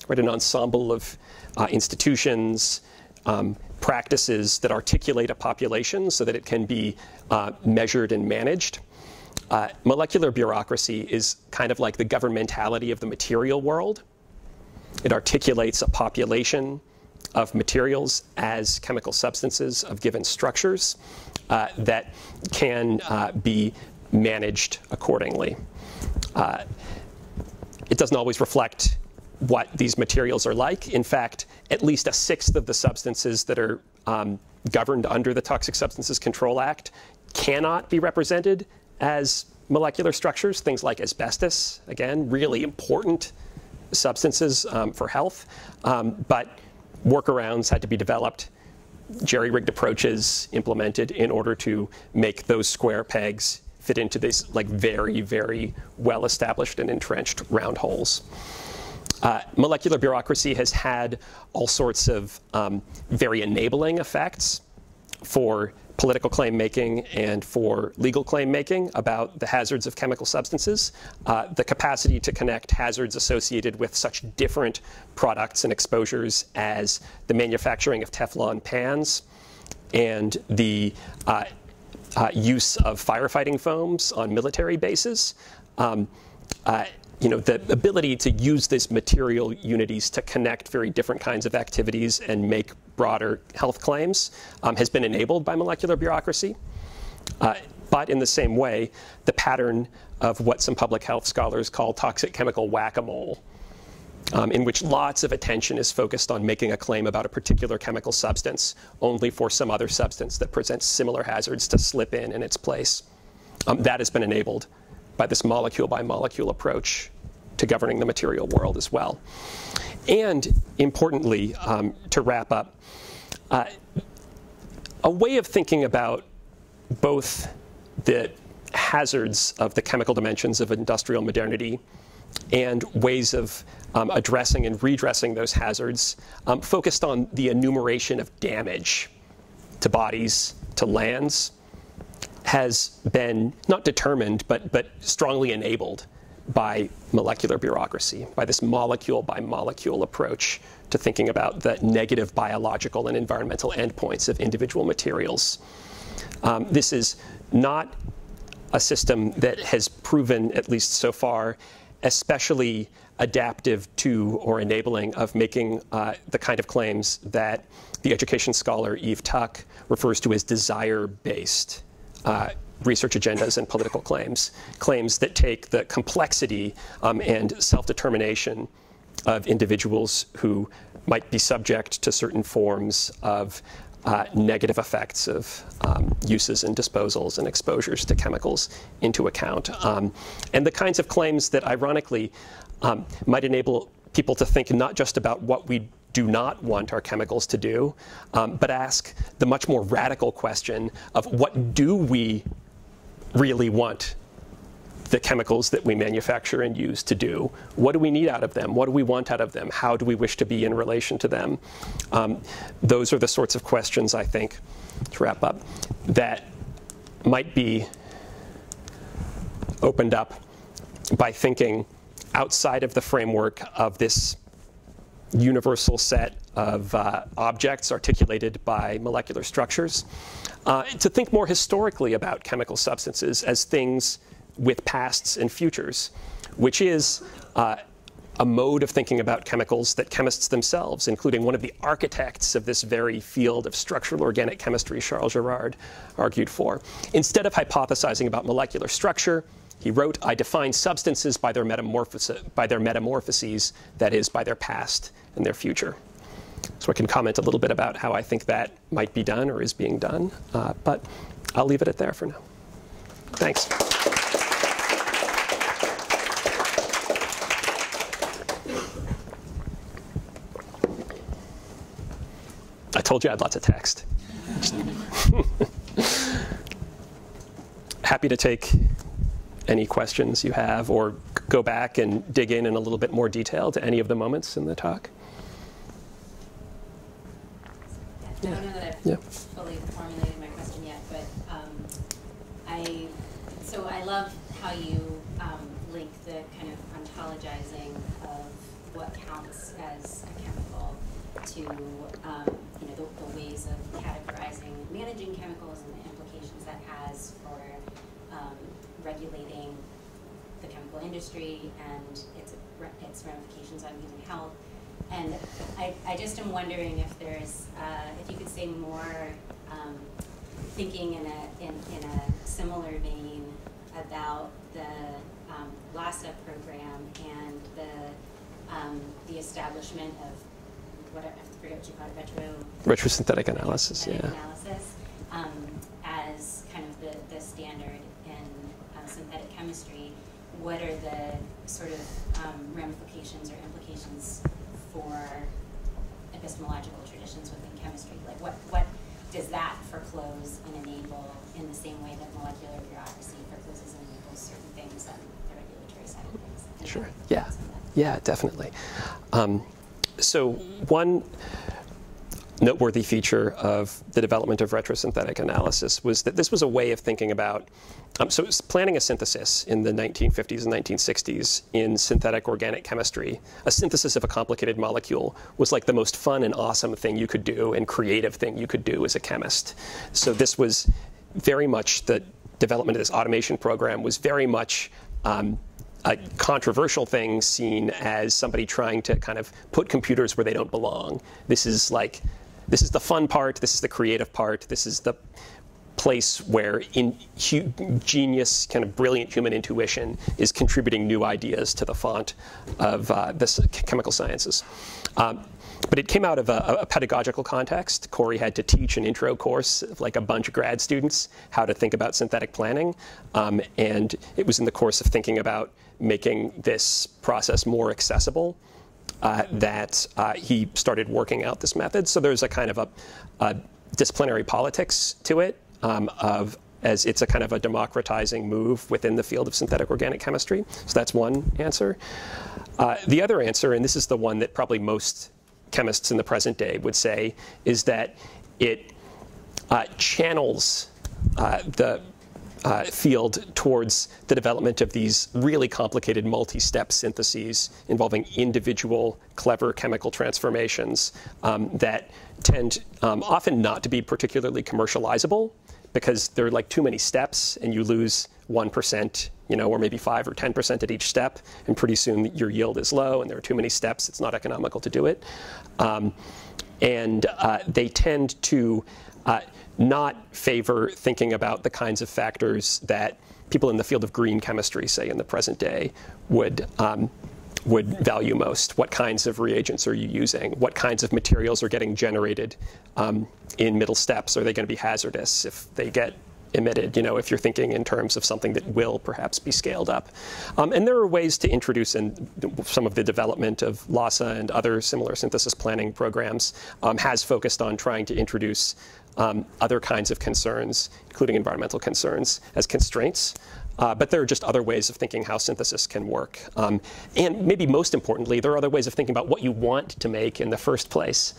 right? An ensemble of uh, institutions, um, practices that articulate a population so that it can be uh, measured and managed. Uh, molecular bureaucracy is kind of like the governmentality of the material world. It articulates a population of materials as chemical substances of given structures uh, that can uh, be managed accordingly. Uh, it doesn't always reflect what these materials are like. In fact, at least a sixth of the substances that are um, governed under the Toxic Substances Control Act cannot be represented as molecular structures, things like asbestos, again, really important substances um, for health. Um, but workarounds had to be developed, jerry rigged approaches implemented in order to make those square pegs fit into these like very, very well established and entrenched round holes. Uh, molecular bureaucracy has had all sorts of um, very enabling effects for political claim making and for legal claim making about the hazards of chemical substances. Uh, the capacity to connect hazards associated with such different products and exposures as the manufacturing of Teflon pans and the uh, uh, use of firefighting foams on military bases. Um, uh, you know, the ability to use these material unities to connect very different kinds of activities and make broader health claims um, has been enabled by molecular bureaucracy. Uh, but in the same way, the pattern of what some public health scholars call toxic chemical whack-a-mole, um, in which lots of attention is focused on making a claim about a particular chemical substance, only for some other substance that presents similar hazards to slip in in its place. Um, that has been enabled by this molecule by molecule approach to governing the material world as well. And importantly, um, to wrap up, uh, a way of thinking about both the hazards of the chemical dimensions of industrial modernity and ways of um, addressing and redressing those hazards um, focused on the enumeration of damage to bodies, to lands, has been not determined, but, but strongly enabled by molecular bureaucracy, by this molecule by molecule approach to thinking about the negative biological and environmental endpoints of individual materials. Um, this is not a system that has proven, at least so far, especially adaptive to or enabling of making uh, the kind of claims that the education scholar Eve Tuck refers to as desire based uh, research agendas and political claims, claims that take the complexity um, and self-determination of individuals who might be subject to certain forms of uh, negative effects of um, uses and disposals and exposures to chemicals into account. Um, and the kinds of claims that, ironically, um, might enable people to think not just about what we do not want our chemicals to do, um, but ask the much more radical question of what do we really want the chemicals that we manufacture and use to do. What do we need out of them? What do we want out of them? How do we wish to be in relation to them? Um, those are the sorts of questions, I think, to wrap up, that might be opened up by thinking outside of the framework of this universal set of uh, objects articulated by molecular structures, uh, to think more historically about chemical substances as things with pasts and futures, which is uh, a mode of thinking about chemicals that chemists themselves, including one of the architects of this very field of structural organic chemistry, Charles Gerhardt, argued for. Instead of hypothesizing about molecular structure, he wrote, I define substances by their, by their metamorphoses, that is, by their past and their future. So I can comment a little bit about how I think that might be done or is being done, uh, but I'll leave it at there for now. Thanks. Told you I had lots of text. Happy to take any questions you have or go back and dig in in a little bit more detail to any of the moments in the talk. I don't know that I've Yeah. fully formulated my question yet, but um, I, so I love how you um, link the kind of ontologizing of what counts as a chemical to, um, you know, the, the ways of categorizing and managing chemicals and the implications that has for um, regulating the chemical industry and its, its ramifications on human health. And I, I just am wondering if there's, uh, if you could say more, um, thinking in a, in, in a similar vein about the um, LHASA program and the, um, the establishment of, what, I forget what you call it, retro... Retrosynthetic analysis, yeah. Analysis um, as kind of the, the standard in uh, synthetic chemistry. What are the sort of um, ramifications or implications for epistemological traditions within chemistry? Like what, what does that foreclose and enable in the same way that molecular bureaucracy forecloses and enables certain things on the regulatory side of things? Any Sure. Yeah. Yeah, definitely. Um, so one noteworthy feature of the development of retrosynthetic analysis was that this was a way of thinking about um, so planning a synthesis in the 1950s and 1960s in synthetic organic chemistry a synthesis of a complicated molecule was like the most fun and awesome thing you could do and creative thing you could do as a chemist so this was very much the development of this automation program was very much um, a controversial thing seen as somebody trying to kind of put computers where they don't belong. This is like, this is the fun part, this is the creative part, this is the place where in genius, kind of brilliant human intuition is contributing new ideas to the font of uh, the chemical sciences. Um, but it came out of a, a, pedagogical context. Corey had to teach an intro course of like a bunch of grad students how to think about synthetic planning. Um, and it was in the course of thinking about making this process more accessible uh, that uh, he started working out this method. So there's a kind of a, a disciplinary politics to it um, of as it's a kind of a democratizing move within the field of synthetic organic chemistry. So that's one answer. Uh, the other answer, and this is the one that probably most chemists in the present day would say, is that it uh, channels uh, the uh, field towards the development of these really complicated multi-step syntheses involving individual clever chemical transformations um, that tend um, often not to be particularly commercializable because there are like too many steps and you lose 1%, you know, or maybe 5 or 10% at each step, and pretty soon your yield is low and there are too many steps, it's not economical to do it. Um, and uh, they tend to uh, not favor thinking about the kinds of factors that people in the field of green chemistry, say in the present day, would um, would value most. What kinds of reagents are you using? What kinds of materials are getting generated um, in middle steps? Are they going to be hazardous if they get emitted, you know, if you're thinking in terms of something that will perhaps be scaled up. Um, and there are ways to introduce in some of the development of LHASA and other similar synthesis planning programs um, has focused on trying to introduce um, other kinds of concerns, including environmental concerns, as constraints Uh, but there are just other ways of thinking how synthesis can work. Um, and maybe most importantly, there are other ways of thinking about what you want to make in the first place.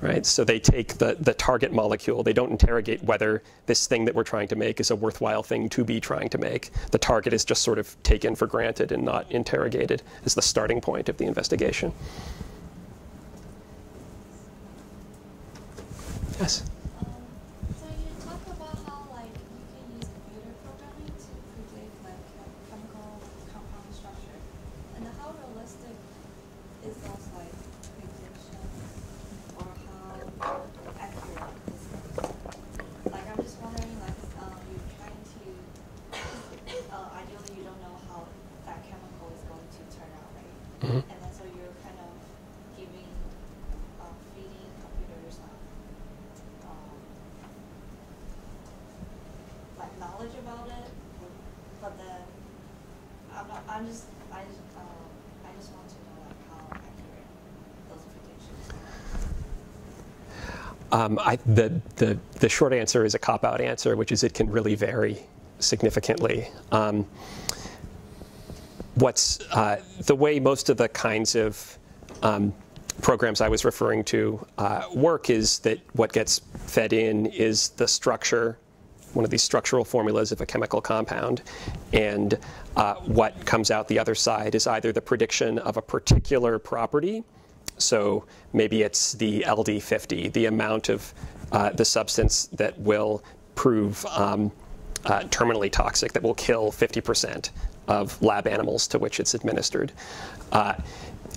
Right? So they take the, the target molecule, they don't interrogate whether this thing that we're trying to make is a worthwhile thing to be trying to make. The target is just sort of taken for granted and not interrogated as the starting point of the investigation. Yes? Um, I, the, the, the short answer is a cop out answer, which is it can really vary significantly. Um, what's uh, the way most of the kinds of um, programs I was referring to uh, work is that what gets fed in is the structure, one of these structural formulas of a chemical compound, and uh, what comes out the other side is either the prediction of a particular property so maybe it's the LD50, the amount of uh, the substance that will prove um, uh, terminally toxic, that will kill 50% of lab animals to which it's administered. Uh,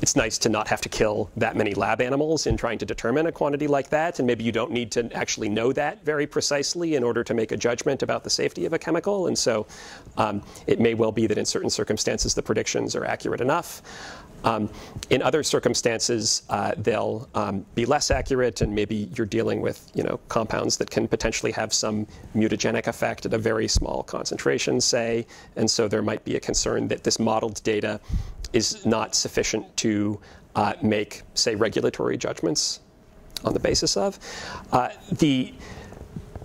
it's nice to not have to kill that many lab animals in trying to determine a quantity like that, and maybe you don't need to actually know that very precisely in order to make a judgment about the safety of a chemical. And so um, it may well be that in certain circumstances the predictions are accurate enough. Um, in other circumstances, uh, they'll um, be less accurate, and maybe you're dealing with you know compounds that can potentially have some mutagenic effect at a very small concentration, say, and so there might be a concern that this modeled data is not sufficient to uh, make, say, regulatory judgments on the basis of. Uh, the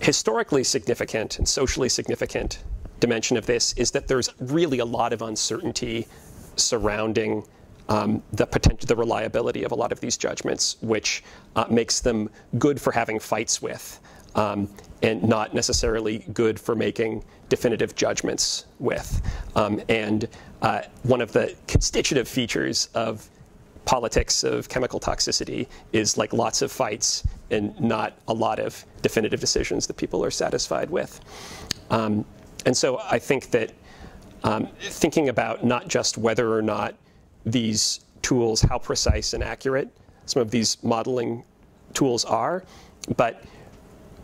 historically significant and socially significant dimension of this is that there's really a lot of uncertainty surrounding um, the potential, the reliability of a lot of these judgments, which uh, makes them good for having fights with, um, and not necessarily good for making definitive judgments with. Um, and uh, one of the constitutive features of politics of chemical toxicity is like lots of fights and not a lot of definitive decisions that people are satisfied with. Um, and so I think that um, thinking about not just whether or not these tools, how precise and accurate some of these modeling tools are, but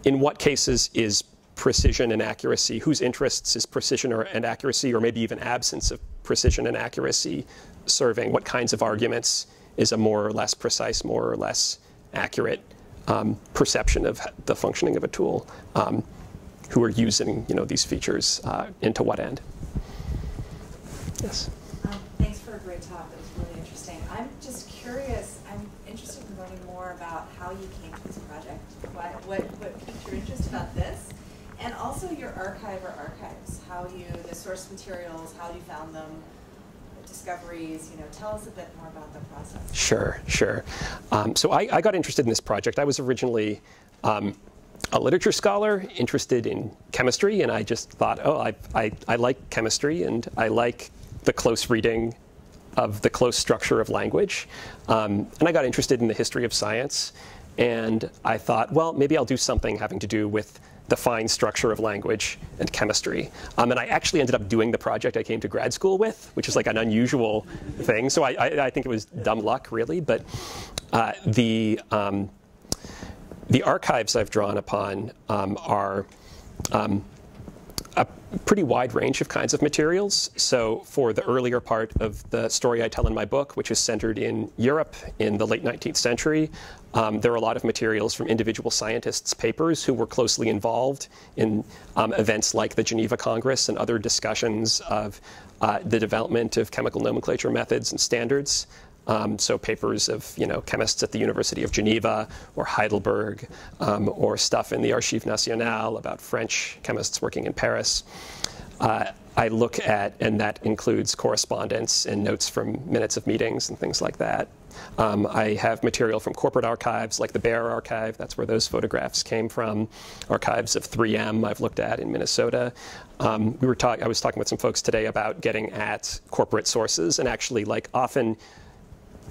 in what cases is precision and accuracy, whose interests is precision or, and accuracy, or maybe even absence of precision and accuracy serving? What kinds of arguments is a more or less precise, more or less accurate um, perception of the functioning of a tool? Um, who are using you know, these features uh, into what end? Yes. you came to this project, what, what, what piqued your interest about this, and also your archive or archives, how you, the source materials, how you found them, discoveries, you know, tell us a bit more about the process. Sure, sure. Um, so I, I, got interested in this project. I was originally um, a literature scholar interested in chemistry, and I just thought, oh, I, I, I like chemistry, and I like the close reading of the close structure of language. Um, and I got interested in the history of science. And I thought, well, maybe I'll do something having to do with the fine structure of language and chemistry. Um, and I actually ended up doing the project I came to grad school with, which is like an unusual thing. So I, I, I think it was dumb luck, really. But uh, the, um, the archives I've drawn upon um, are um, a pretty wide range of kinds of materials. So for the earlier part of the story I tell in my book, which is centered in Europe in the late 19th century, um, there are a lot of materials from individual scientists' papers who were closely involved in um, events like the Geneva Congress and other discussions of uh, the development of chemical nomenclature methods and standards. Um, so papers of you know chemists at the University of Geneva or Heidelberg, um, or stuff in the Archives Nationales about French chemists working in Paris. uh, I look at, and that includes correspondence and notes from minutes of meetings and things like that. Um, I have material from corporate archives, like the Bayer Archive. That's where those photographs came from. Archives of 3M I've looked at in Minnesota. Um, we were talk- I was talking with some folks today about getting at corporate sources, and actually, like often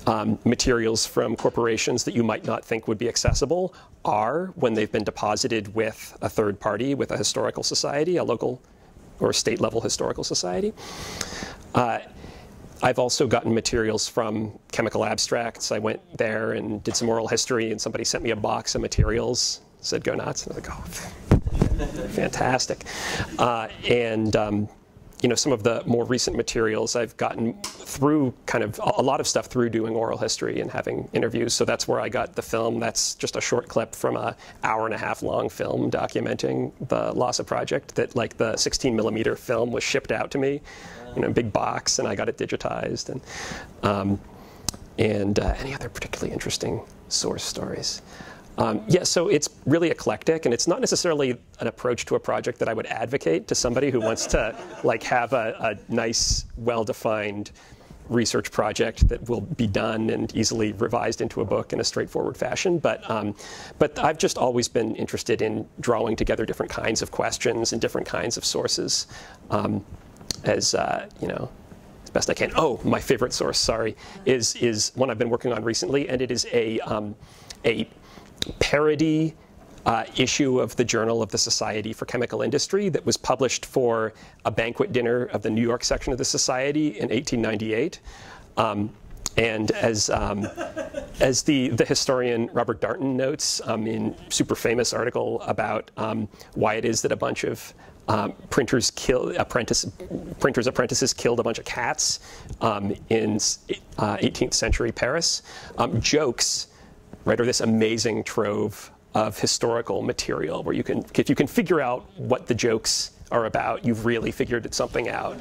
um, materials from corporations that you might not think would be accessible are when they've been deposited with a third party, with a historical society, a local or state level historical society. Uh, I've also gotten materials from Chemical Abstracts. I went there and did some oral history, and somebody sent me a box of materials. Said go nuts. And I was like, oh, fantastic. Uh, and um, you know, some of the more recent materials I've gotten through kind of a lot of stuff through doing oral history and having interviews. So that's where I got the film. That's just a short clip from a hour and a half long film documenting the Lhasa project. That like the 16 millimeter film was shipped out to me in a big box, and I got it digitized. And um, and uh, any other particularly interesting source stories. Um, yeah, so it's really eclectic, and it's not necessarily an approach to a project that I would advocate to somebody who wants to like have a, a nice, well-defined research project that will be done and easily revised into a book in a straightforward fashion. But um, but I've just always been interested in drawing together different kinds of questions and different kinds of sources, um, as uh, you know, as best I can. Oh, my favorite source, sorry, is is one I've been working on recently, and it is a um, a parody uh, issue of the Journal of the Society for Chemical Industry that was published for a banquet dinner of the New York section of the Society in 1898. Um, and as, um, as the, the historian Robert Darnton notes um, in super famous article about um, why it is that a bunch of um, printers kill apprentice printers apprentices killed a bunch of cats um, in uh, 18th century Paris. Um, jokes right, or this amazing trove of historical material where you can, if you can figure out what the jokes are about, you've really figured something out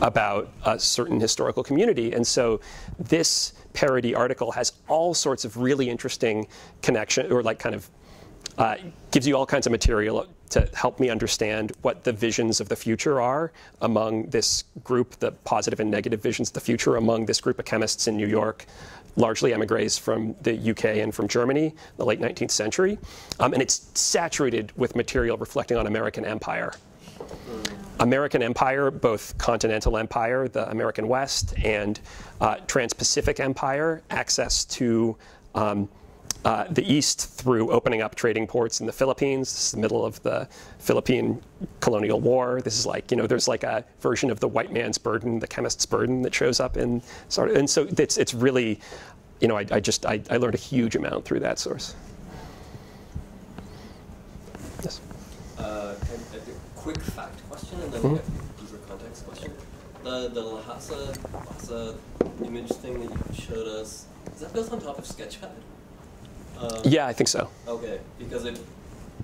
about a certain historical community. And so this parody article has all sorts of really interesting connection, or like kind of uh, gives you all kinds of material to help me understand what the visions of the future are among this group, the positive and negative visions of the future among this group of chemists in New York largely emigres from the UK and from Germany, the late 19th century. Um, and it's saturated with material reflecting on American empire. American empire, both continental empire, the American West, and uh, Trans-Pacific empire, access to um, uh, the east through opening up trading ports in the Philippines. This is the middle of the Philippine colonial war. This is like, you know, there's like a version of the white man's burden, the chemist's burden that shows up in sort of, and so it's, it's really, you know, I, I just, I, I learned a huge amount through that source. Yes. Uh, a, quick fact question and then mm -hmm. a deeper context question. The, the Lhasa, Lhasa image thing that you showed us, is that built on top of Sketchpad? Uh, yeah, I think so. Okay, because it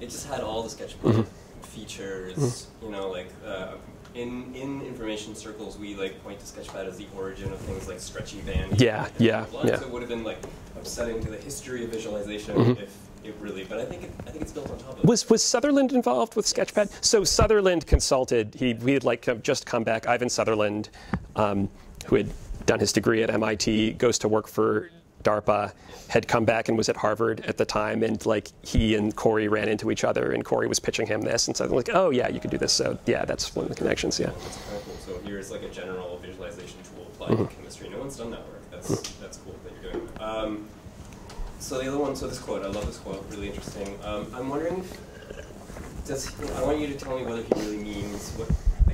it just had all the sketchpad mm -hmm. features. Mm -hmm. You know, like uh, in in information circles, we like point to Sketchpad as the origin of things like stretchy band. Yeah, yeah, yeah. So it would have been like upsetting to the history of visualization mm -hmm. if it really. But I think it, I think it's built on top of. Was was Sutherland involved with Sketchpad? So Sutherland consulted. He we had like just come back. Ivan Sutherland, um, who had done his degree at MIT, goes to work for DARPA, had come back and was at Harvard at the time, and like he and Corey ran into each other, and Corey was pitching him this, and so I'm like, oh yeah, you could do this. So yeah, that's one of the connections. Yeah. That's kind of cool. So here's like a general visualization tool applied mm-hmm. to chemistry. No one's done that work. That's mm-hmm. that's cool that you're doing. Um, so the other one, so this quote, I love this quote, really interesting. Um, I'm wondering, does I want you to tell me whether he really means what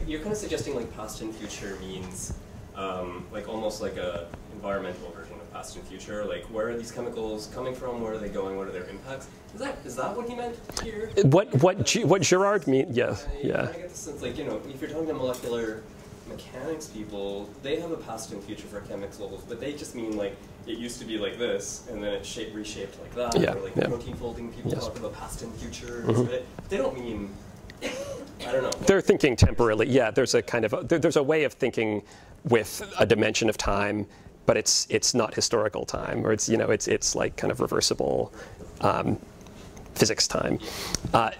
you're kind of suggesting, like past and future means, um, like almost like a environmental version past and future? Like, where are these chemicals coming from? Where are they going? What are their impacts? Is that is that what he meant here? What what G, what Gerhardt? Yeah, yeah. I get the sense, like you know, if you're talking to molecular mechanics people, they have a past and future for chemicals, but they just mean like it used to be like this, and then it shaped, reshaped like that. Yeah, or like yeah. protein folding people yes. talk about past and future. Mm -hmm. They don't mean. I don't know. They're thinking temporally. Yeah, there's a kind of a, there, there's a way of thinking with a dimension of time but it's it's not historical time, or it's you know it's it's like kind of reversible um, physics time. Uh,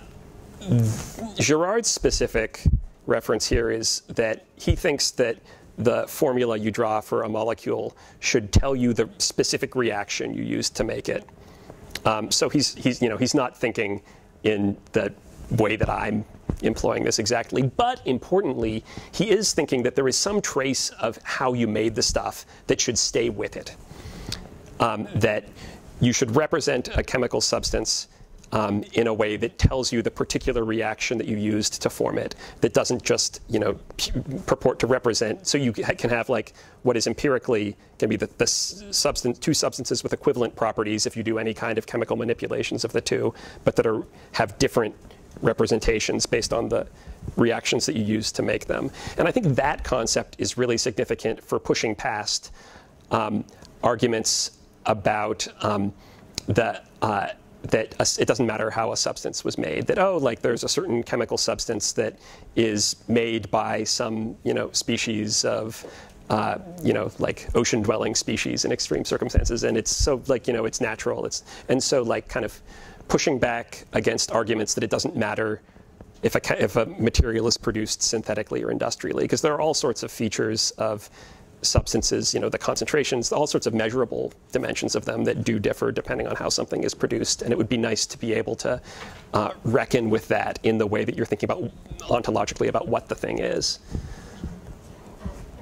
Gerhardt's specific reference here is that he thinks that the formula you draw for a molecule should tell you the specific reaction you used to make it. Um, so he's, he's, you know, he's not thinking in the way that I'm employing this exactly. But importantly, he is thinking that there is some trace of how you made the stuff that should stay with it. Um, that you should represent a chemical substance um, in a way that tells you the particular reaction that you used to form it, that doesn't just you know purport to represent. So you can have like what is empirically can be the, the substance, two substances with equivalent properties if you do any kind of chemical manipulations of the two, but that are have different representations based on the reactions that you use to make them. And I think that concept is really significant for pushing past um, arguments about um, the uh, that a, it doesn't matter how a substance was made. That oh, like there's a certain chemical substance that is made by some you know species of uh, you know like ocean-dwelling species in extreme circumstances, and it's so like you know it's natural. It's and so like kind of pushing back against arguments that it doesn't matter if a, if a material is produced synthetically or industrially, because there are all sorts of features of substances, you know, the concentrations, all sorts of measurable dimensions of them that do differ depending on how something is produced. And it would be nice to be able to uh, reckon with that in the way that you're thinking about ontologically about what the thing is.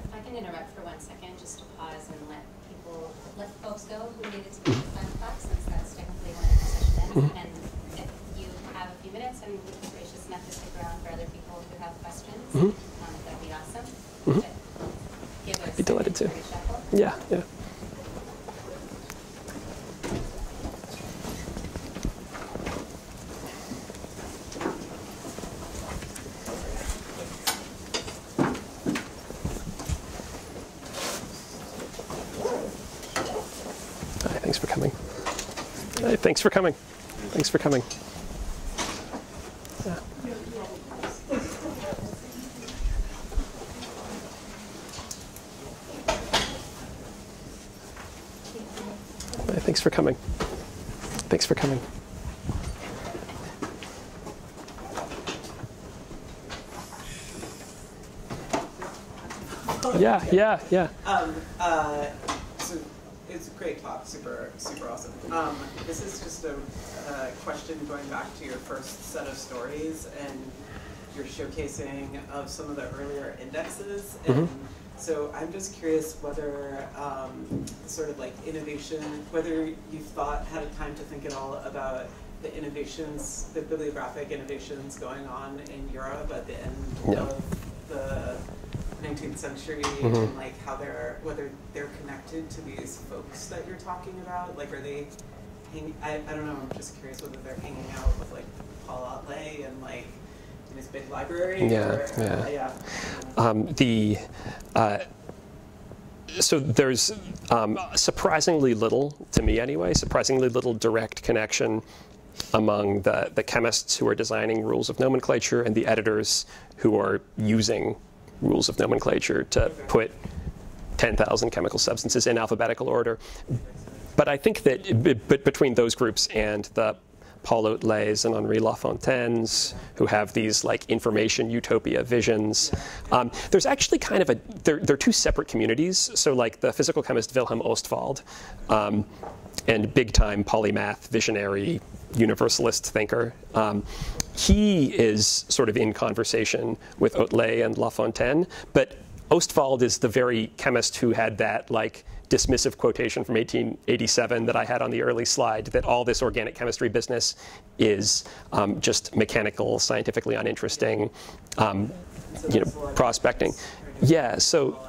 If I can interrupt for one second, just to pause and let people, let folks go who needed to be at 5 o'clock, since that's technically when the session ends. Mm -hmm. And if you have a few minutes and would be gracious enough to stick around for other people who have questions, mm -hmm. um, that'd be awesome. Mm -hmm be delighted to. Yeah, yeah. Hi, thanks for coming. Hi, thanks for coming. Thanks for coming. Thanks for coming. Thanks for coming. Yeah, yeah, yeah. Um, uh, so it's a great talk, super, super awesome. Um, this is just a, a, question going back to your first set of stories and your showcasing of some of the earlier indexes and mm -hmm so I'm just curious whether um, sort of like innovation, whether you've thought, had a time to think at all about the innovations, the bibliographic innovations going on in Europe at the end yeah. of the 19th century mm -hmm. and like how they're, whether they're connected to these folks that you're talking about. Like are they, hang, I, I don't know, I'm just curious whether they're hanging out with like Paul Otlet and like in his big library? Yeah, or, yeah. Uh, yeah. Um, the uh, so there's um, surprisingly little, to me anyway, surprisingly little direct connection among the, the chemists who are designing rules of nomenclature and the editors who are using rules of nomenclature to put 10,000 chemical substances in alphabetical order. But I think that but between those groups and the Paul Otlets and Henri Lafontaines, who have these like information utopia visions. Um, there's actually kind of a, they're, they're two separate communities. So like the physical chemist Wilhelm Ostwald um, and big time polymath, visionary, universalist thinker. Um, he is sort of in conversation with Otlet and Lafontaine, but Ostwald is the very chemist who had that like dismissive quotation from 1887 that I had on the early slide that all this organic chemistry business is um, just mechanical, scientifically uninteresting, um, you know, prospecting. Yeah. So,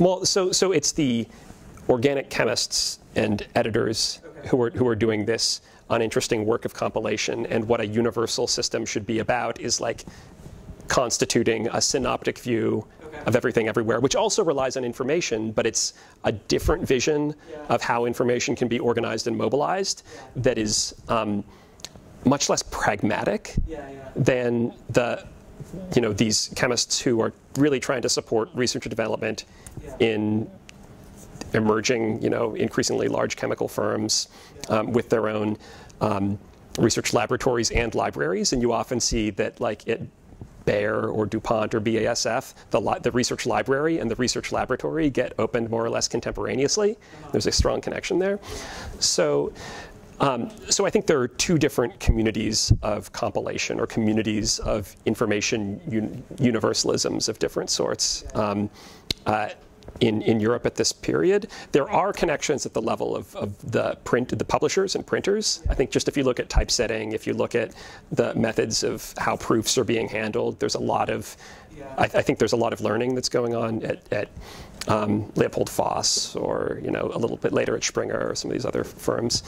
well, so so it's the organic chemists and editors who are who are doing this uninteresting work of compilation, and what a universal system should be about is like constituting a synoptic view of everything everywhere, which also relies on information, but it's a different vision yeah. of how information can be organized and mobilized yeah. that is um, much less pragmatic than the you know these chemists who are really trying to support research and development in emerging you know increasingly large chemical firms um, with their own um, research laboratories and libraries, and you often see that like it Bayer or DuPont or BASF, the, li- the research library and the research laboratory get opened more or less contemporaneously. There's a strong connection there. So, um, so I think there are two different communities of compilation or communities of information un- universalisms of different sorts. Um, uh, in, in Europe at this period. There are connections at the level of, of the print, the publishers and printers. I think just if you look at typesetting, if you look at the methods of how proofs are being handled, there's a lot of, I, I think there's a lot of learning that's going on at, at um, Leopold Voss or you know a little bit later at Springer or some of these other firms.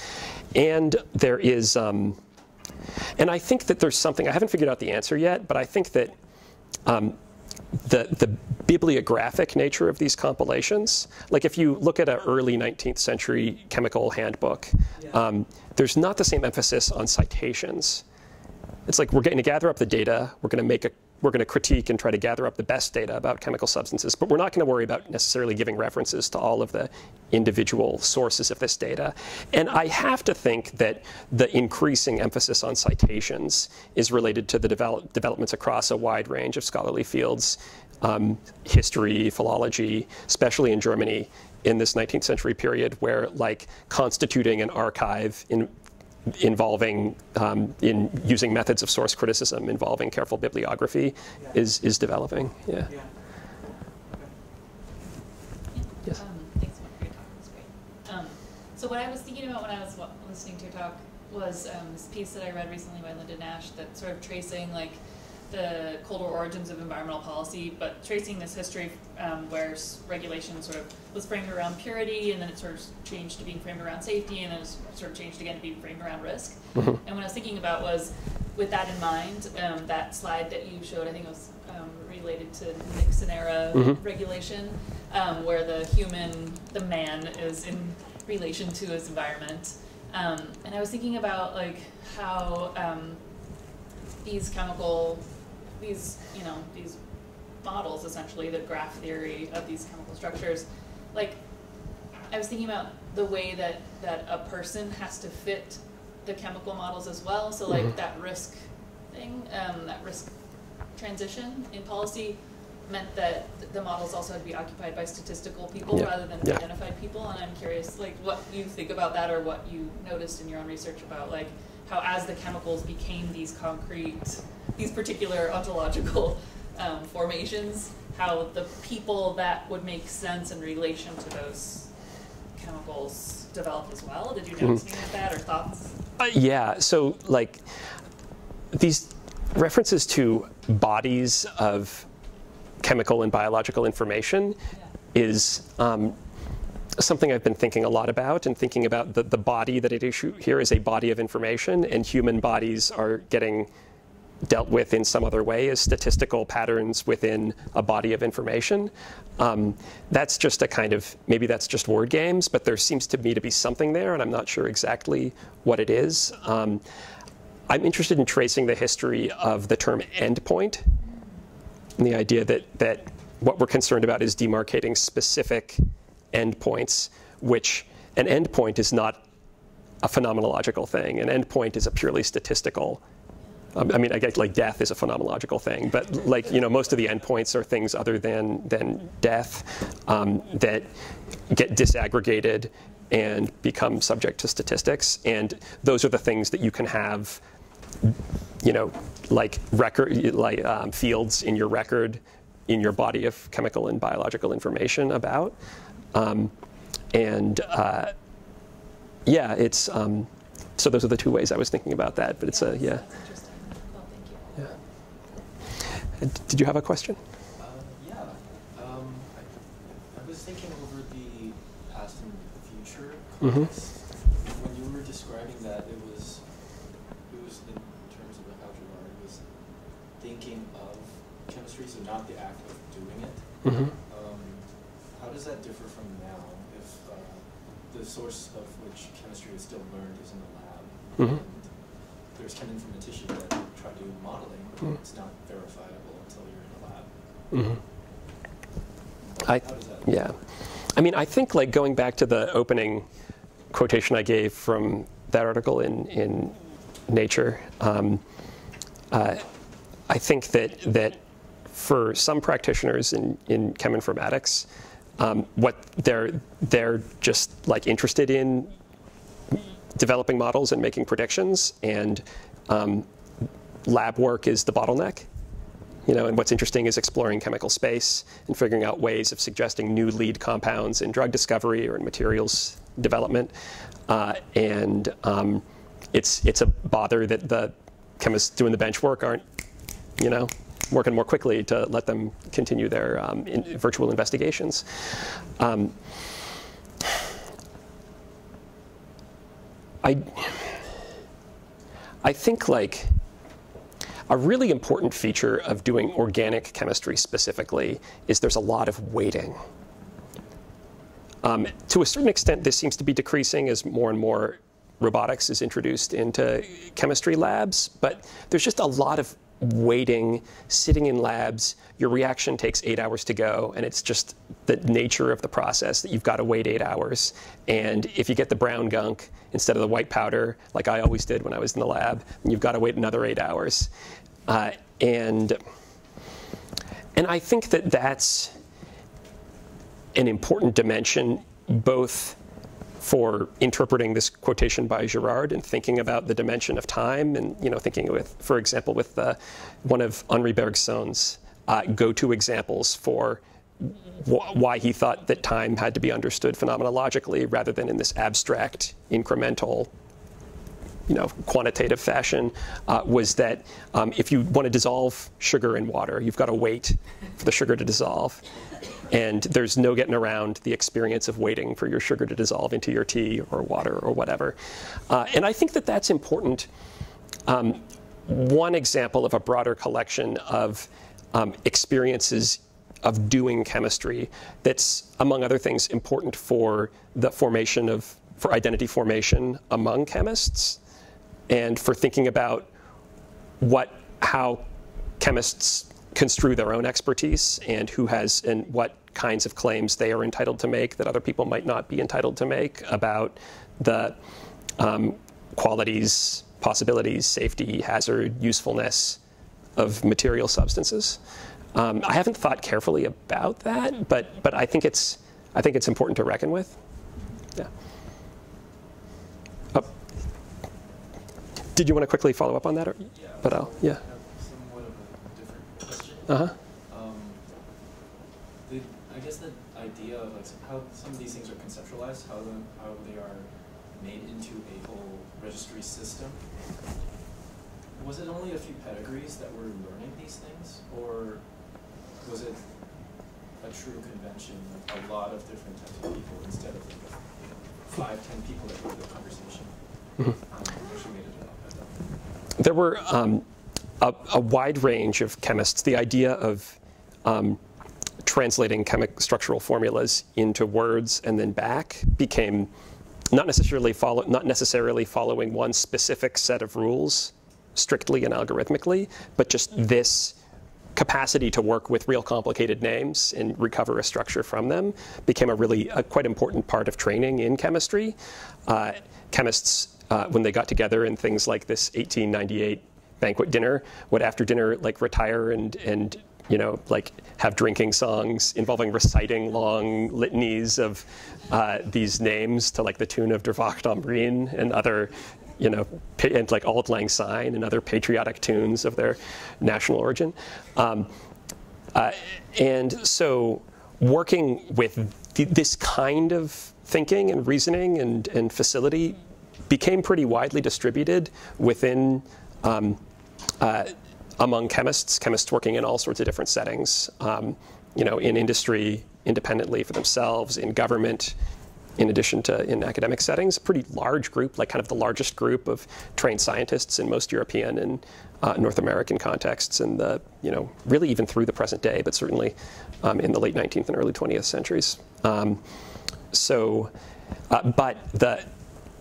And there is, um, and I think that there's something, I haven't figured out the answer yet, but I think that um, the, the bibliographic nature of these compilations. Like if you look at an early 19th century chemical handbook, um, there's not the same emphasis on citations. It's like we're going to gather up the data, we're going to make a we're going to critique and try to gather up the best data about chemical substances, but we're not going to worry about necessarily giving references to all of the individual sources of this data. And I have to think that the increasing emphasis on citations is related to the develop, developments across a wide range of scholarly fields, um, history, philology, especially in Germany in this 19th century period, where like constituting an archive in involving um, in using methods of source criticism involving careful bibliography Yeah. is is developing. Yeah. Yeah. Yes. Um, thanks so much for your talk, it great. Um, so what I was thinking about when I was listening to your talk was um, this piece that I read recently by Linda Nash that sort of tracing like the Cold War origins of environmental policy, but tracing this history um, where regulation sort of was framed around purity, and then it sort of changed to being framed around safety, and then it sort of changed again to being framed around risk. Mhm. And what I was thinking about was, with that in mind, um, that slide that you showed, I think it was um, related to Nixon era Mhm. regulation, um, where the human, the man, is in relation to his environment. Um, and I was thinking about like how um, these chemical, these you know these models essentially, the graph theory of these chemical structures, like I was thinking about the way that that a person has to fit the chemical models as well. So like Mhm. that risk thing, um, that risk transition in policy meant that the models also had to be occupied by statistical people Yeah. rather than Yeah. identified people. And I'm curious, like, what you think about that, or what you noticed in your own research about, like, how as the chemicals became these concrete, these particular ontological um, formations, how the people that would make sense in relation to those chemicals developed as well. Did you notice anything like that, or thoughts? Uh, yeah. So like these references to bodies of chemical and biological information is um, something I've been thinking a lot about and thinking about the, the body that at issue here is a body of information and human bodies are getting dealt with in some other way as statistical patterns within a body of information. Um, that's just a kind of, maybe that's just word games, but there seems to me to be something there, and I'm not sure exactly what it is. Um, I'm interested in tracing the history of the term endpoint and the idea that, that what we're concerned about is demarcating specific endpoints, which an endpoint is not a phenomenological thing. An endpoint is a purely statistical um, I mean, I guess like death is a phenomenological thing, but like you know, most of the endpoints are things other than than death um, that get disaggregated and become subject to statistics, and those are the things that you can have, you know, like record like um, fields in your record, in your body of chemical and biological information about, um, and uh, yeah, it's. Um, so those are the two ways I was thinking about that, but it's a yeah. That's interesting. Well, thank you. Did you have a question? Uh, yeah. Um, I, I was thinking over the past and the future Mhm. context. When you were describing that, it was it was in terms of the algebra. It was thinking of chemistry, so not the act of doing it. Mm-hmm. Um, how does that differ from now? If uh, the source of which chemistry is still learned is in the Mhm. and there's cheminformatician that try to do modeling, but Mhm. it's not verifiable until you're in the lab. I, How does that? yeah. I mean, I think like going back to the opening quotation I gave from that article in, in Nature, um, uh, I think that that for some practitioners in, in cheminformatics, um, what they're they're just like interested in developing models and making predictions, and um, lab work is the bottleneck. You know, and what's interesting is exploring chemical space and figuring out ways of suggesting new lead compounds in drug discovery or in materials development. Uh, and um, it's it's a bother that the chemists doing the bench work aren't, you know, working more quickly to let them continue their um, in virtual investigations. Um, I, I think like a really important feature of doing organic chemistry specifically is there's a lot of waiting. Um, to a certain extent, this seems to be decreasing as more and more robotics is introduced into chemistry labs, but there's just a lot of waiting, sitting in labs. Your reaction takes eight hours to go, and it's just the nature of the process that you've got to wait eight hours. And if you get the brown gunk instead of the white powder, like I always did when I was in the lab, you've got to wait another eight hours. Uh, and and I think that that's an important dimension, both for interpreting this quotation by Gerhardt and thinking about the dimension of time, and you know, thinking with, for example, with uh, one of Henri Bergson's uh, go-to examples for wh- why he thought that time had to be understood phenomenologically rather than in this abstract, incremental you know, quantitative fashion uh, was that um, if you want to dissolve sugar in water, you've got to wait for the sugar to dissolve. And there's no getting around the experience of waiting for your sugar to dissolve into your tea or water or whatever. Uh, and I think that that's important. Um, one example of a broader collection of um, experiences of doing chemistry that's, among other things, important for the formation of, for identity formation among chemists and for thinking about what, how chemists construe their own expertise and who has and what kinds of claims they are entitled to make that other people might not be entitled to make about the um, qualities, possibilities, safety, hazard, usefulness of material substances. Um, I haven't thought carefully about that, but but I think it's I think it's important to reckon with. Yeah. Oh. Did you want to quickly follow up on that? Or, Yeah. but I'll yeah. I have somewhat of a different question. Uh huh. Um, the, I guess the idea of like how some of these things are conceptualized, how the, how they are made into a whole registry system. Was it only a few pedigrees that were learning these things, or was it a true convention, like a lot of different types of people instead of like five, ten people that were the conversation? Um, up. I thought. There were um, a, a wide range of chemists. The idea of um, translating chemic structural formulas into words and then back became not necessarily follow, not necessarily following one specific set of rules strictly and algorithmically, but just this capacity to work with real complicated names and recover a structure from them became a really a quite important part of training in chemistry. Uh, chemists, uh, when they got together in things like this 1898 banquet dinner, would after dinner like retire and and you know like have drinking songs involving reciting long litanies of uh, these names to like the tune of Der Wacht am Rhein and other you know, and like Auld Lang Syne and other patriotic tunes of their national origin. Um, uh, and so, working with th- this kind of thinking and reasoning and, and facility became pretty widely distributed within. Um, uh, among chemists, chemists working in all sorts of different settings, um, you know, in industry, independently for themselves, in government, in addition to in academic settings, a pretty large group, like kind of the largest group of trained scientists in most European and uh, North American contexts, and the you know really even through the present day, but certainly um, in the late 19th and early 20th centuries. Um, so, uh, but the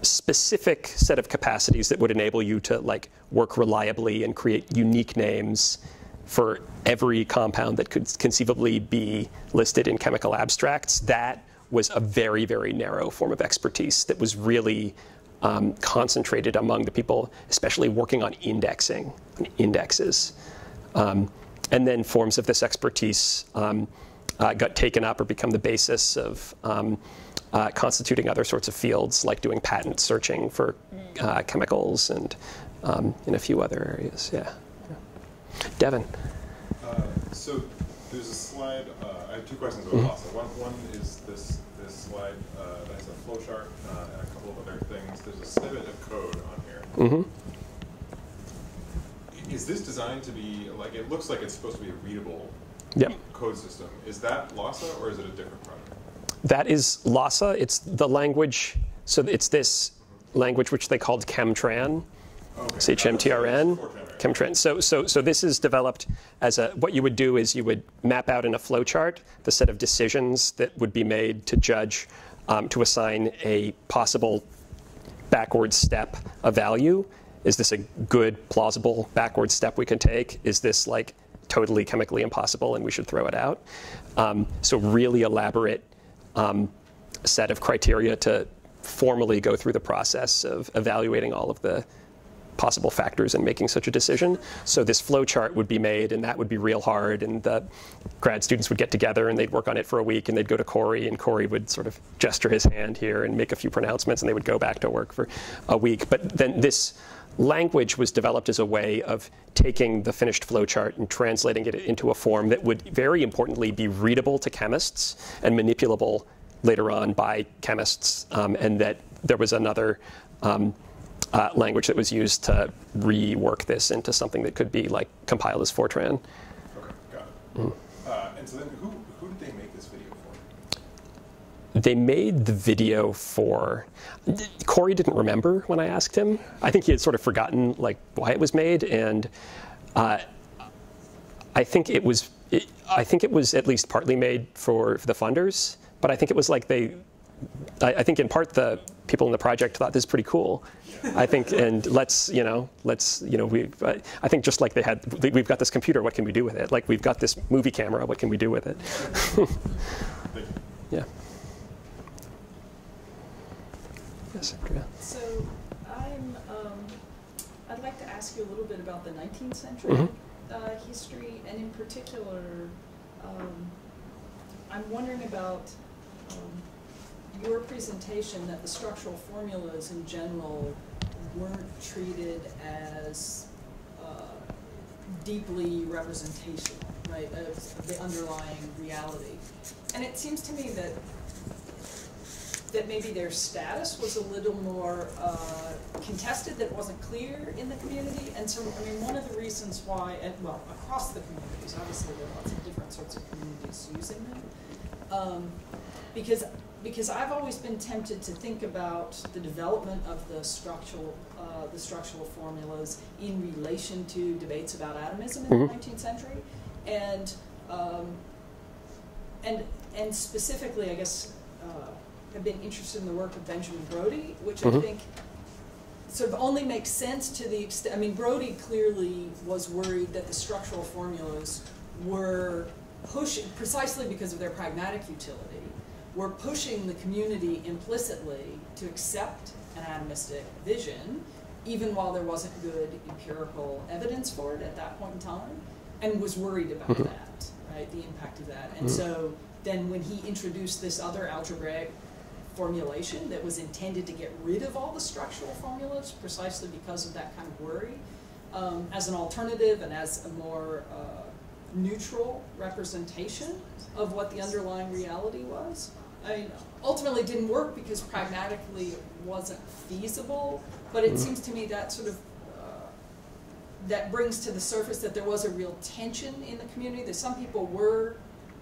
specific set of capacities that would enable you to like work reliably and create unique names for every compound that could conceivably be listed in chemical abstracts, that was a very, very narrow form of expertise that was really um, concentrated among the people, especially working on indexing, indexes. Um, and then forms of this expertise um, uh, got taken up or become the basis of um, uh, constituting other sorts of fields, like doing patent searching for uh, chemicals and um, in a few other areas. Yeah. yeah. Devin. Uh, so there's a slide. Uh, I have two questions about LHASA. One, one is this this slide uh, that has a flowchart uh, and a couple of other things. There's a snippet of code on here. Mm-hmm. Is this designed to be like it looks like it's supposed to be a readable Yep. code system? Is that LHASA or is it a different project? That is LHASA. It's the language. So it's this language which they called ChemTran. Okay. CHMTRN, ChemTran. So, so, so this is developed as a, what you would do is you would map out in a flowchart the set of decisions that would be made to judge, um, to assign a possible backward step a value. Is this a good, plausible backward step we can take? Is this like totally chemically impossible and we should throw it out? Um, so really elaborate um, set of criteria to formally go through the process of evaluating all of the possible factors in making such a decision. So this flow chart would be made, and that would be real hard. And the grad students would get together, and they'd work on it for a week, and they'd go to Corey, and Corey would sort of gesture his hand here and make a few pronouncements, and they would go back to work for a week. But then this language was developed as a way of taking the finished flowchart and translating it into a form that would very importantly be readable to chemists and manipulable later on by chemists, um, and that there was another um, uh, language that was used to rework this into something that could be like compiled as Fortran. Okay, got it. Mm. Uh, and so then, who who did they make this video for? They made the video for. Corey didn't remember when I asked him. I think he had sort of forgotten like why it was made, and uh, I think it was. It, I think it was at least partly made for, for the funders, but I think it was like they. I, I think in part the people in the project thought this is pretty cool. I think, and let's, you know, let's, you know, we, I, I think just like they had, we've got this computer, what can we do with it? Like we've got this movie camera, what can we do with it? Thank you. yeah. Yes, Andrea. So I'm, um, I'd like to ask you a little bit about the 19th century Mhm. uh, history, and in particular, um, I'm wondering about um, your presentation that the structural formulas in general weren't treated as uh, deeply representational, right, of the underlying reality. And it seems to me that that maybe their status was a little more uh, contested, that wasn't clear in the community. And so, I mean, one of the reasons why, and well, across the communities, obviously there are lots of different sorts of communities using them. Um, because, because I've always been tempted to think about the development of the structural, uh, the structural formulas in relation to debates about atomism in Mhm. the 19th century. And, um, and, and specifically, I guess, uh, have been interested in the work of Benjamin Brodie, which I Mhm. think sort of only makes sense to the extent, I mean, Brodie clearly was worried that the structural formulas were pushing, precisely because of their pragmatic utility, were pushing the community implicitly to accept an atomistic vision, even while there wasn't good empirical evidence for it at that point in time, and was worried about Mhm. that, right, the impact of that. And Mhm. so then when he introduced this other algebraic formulation that was intended to get rid of all the structural formulas precisely because of that kind of worry, um, as an alternative and as a more uh, neutral representation of what the underlying reality was. I mean, ultimately didn't work because pragmatically it wasn't feasible, but it Mhm. seems to me that sort of uh, that brings to the surface that there was a real tension in the community, that some people were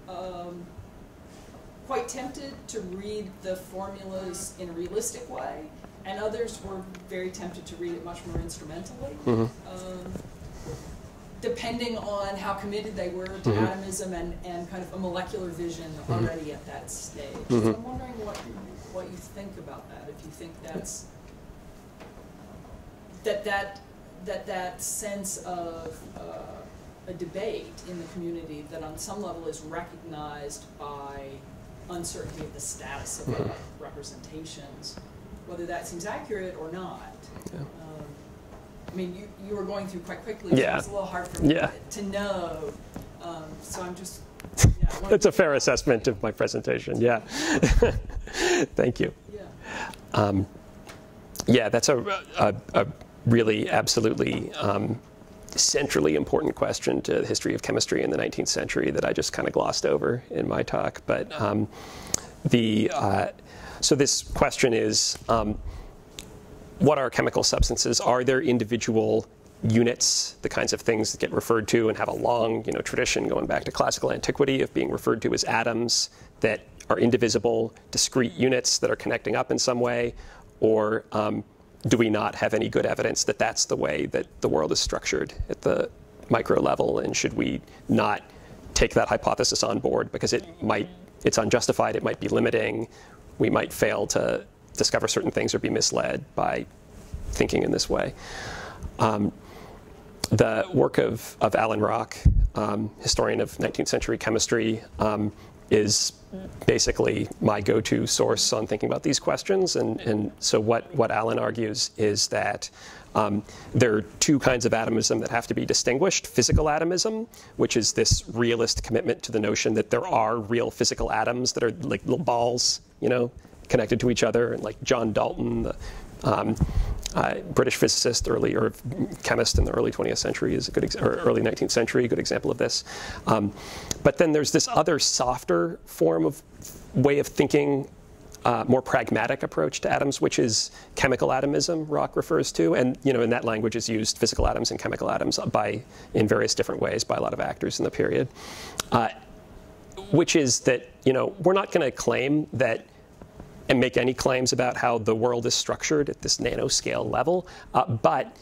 um, quite tempted to read the formulas in a realistic way, and others were very tempted to read it much more instrumentally. Mhm. Um, depending on how committed they were to Mhm. atomism and, and kind of a molecular vision Mhm. already at that stage. Mhm. So I'm wondering what you, what you think about that, if you think that's that that that that sense of uh, a debate in the community that on some level is recognized by uncertainty of the status of the Mhm. representations, whether that seems accurate or not. Yeah. Um, I mean, you, you were going through quite quickly, so Yeah. it's a little hard for me Yeah. to know. Um, so I'm just, yeah. That's a fair assessment of my presentation. Yeah. Thank you. Yeah. Um, yeah, that's a, a, a really absolutely um, centrally important question to the history of chemistry in the 19th century that I just kind of glossed over in my talk. But um, the uh, so this question is, um, what are chemical substances? Are there individual units, the kinds of things that get referred to and have a long, you know, tradition going back to classical antiquity of being referred to as atoms that are indivisible, discrete units that are connecting up in some way, or um, do we not have any good evidence that that's the way that the world is structured at the micro level, and should we not take that hypothesis on board because it might it's unjustified, it might be limiting, we might fail to discover certain things or be misled by thinking in this way. Um, the work of, of Alan Rocke, um, historian of 19th century chemistry, um, is basically my go-to source on thinking about these questions. And, and so what, what Alan argues is that um, there are two kinds of atomism that have to be distinguished. Physical atomism, which is this realist commitment to the notion that there are real physical atoms that are like little balls, you know, connected to each other, and like John Dalton, the um, uh, British physicist, early or chemist in the early 20th century, is a good ex- or early 19th century, a good example of this. Um, but then there's this other softer form of way of thinking, uh, more pragmatic approach to atoms, which is chemical atomism. Rocke refers to, and you know, in that language is used physical atoms and chemical atoms by in various different ways by a lot of actors in the period. Uh, which is that you know we're not going to claim that and make any claims about how the world is structured at this nanoscale level. Uh, but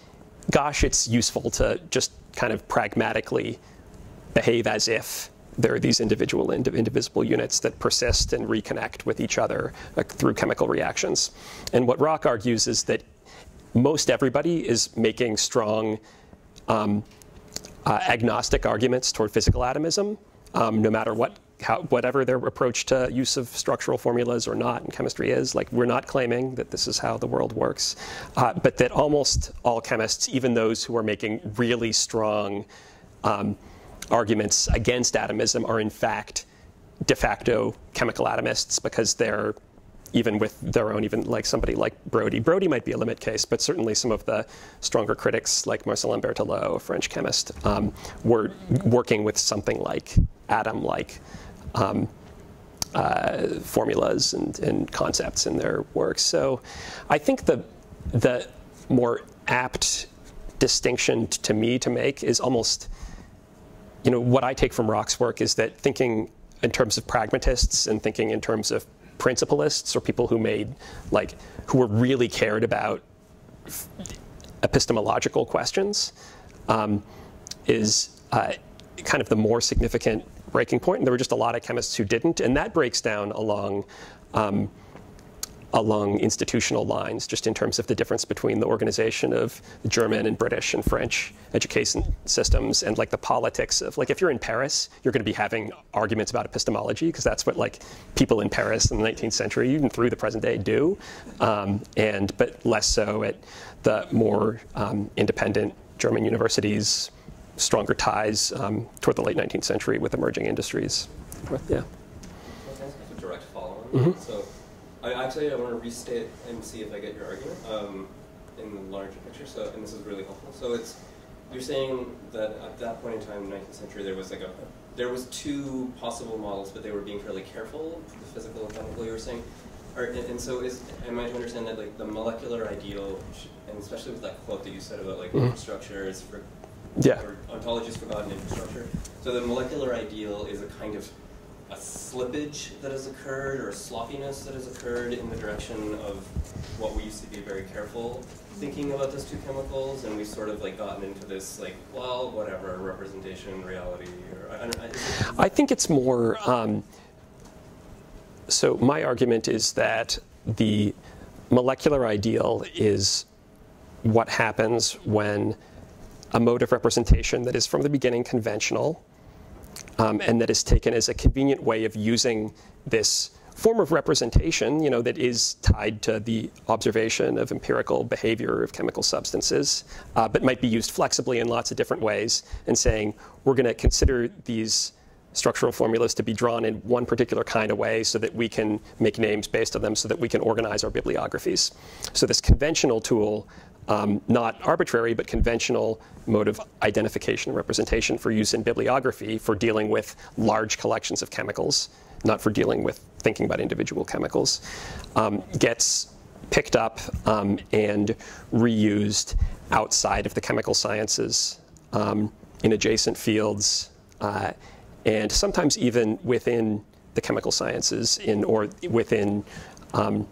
gosh, it's useful to just kind of pragmatically behave as if there are these individual indiv- indivisible units that persist and reconnect with each other uh, through chemical reactions. And what Rocke argues is that most everybody is making strong um, uh, agnostic arguments toward physical atomism, um, no matter what, how, whatever their approach to use of structural formulas or not in chemistry is. Like, we're not claiming that this is how the world works, uh, but that almost all chemists, even those who are making really strong um, arguments against atomism, are in fact de facto chemical atomists because they're even with their own, even like somebody like Brodie. Brodie might be a limit case, but certainly some of the stronger critics, like Marcellin Berthelot, a French chemist, um, were working with something like atom-like um, uh, formulas and, and concepts in their work. So I think the, the more apt distinction to me to make is almost, you know, what I take from Rocke's work is that thinking in terms of pragmatists and thinking in terms of principalists or people who made, like, who were really cared about epistemological questions um, is uh, kind of the more significant breaking point. And there were just a lot of chemists who didn't. And that breaks down along. Um, along institutional lines, just in terms of the difference between the organization of the German and British and French education systems and like the politics of like if you're in Paris, you're going to be having arguments about epistemology because that's what like people in Paris in the 19th century, even through the present day, do, um, and but less so at the more um, independent German universities, stronger ties um, toward the late 19th century with emerging industries. Yeah. a direct follow-on. Mhm. So, I actually I want to restate and see if I get your argument um, in the larger picture. So, and this is really helpful. So it's you're saying that at that point in time, the 19th century, there was like a there was two possible models, but they were being fairly careful, the physical and chemical. You were saying. Or, and, and so is am I to understand that like the molecular ideal, and especially with that quote that you said about like Mhm. infrastructure is for Yeah. or ontology is forgotten infrastructure. So the molecular ideal is a kind of a slippage that has occurred or a sloppiness that has occurred in the direction of what we used to be very careful thinking about those two chemicals, and we've sort of like gotten into this like, well, whatever, representation, reality, or I. I, I think it's more. Um, so my argument is that the molecular ideal is what happens when a mode of representation that is from the beginning conventional um, and that is taken as a convenient way of using this form of representation, you know, that is tied to the observation of empirical behavior of chemical substances, uh, but might be used flexibly in lots of different ways. And saying we're going to consider these structural formulas to be drawn in one particular kind of way so that we can make names based on them so that we can organize our bibliographies. So this conventional tool, um, not arbitrary, but conventional mode of identification and representation for use in bibliography for dealing with large collections of chemicals, not for dealing with thinking about individual chemicals, um, gets picked up um, and reused outside of the chemical sciences um, in adjacent fields. Uh, and sometimes even within the chemical sciences in or within um,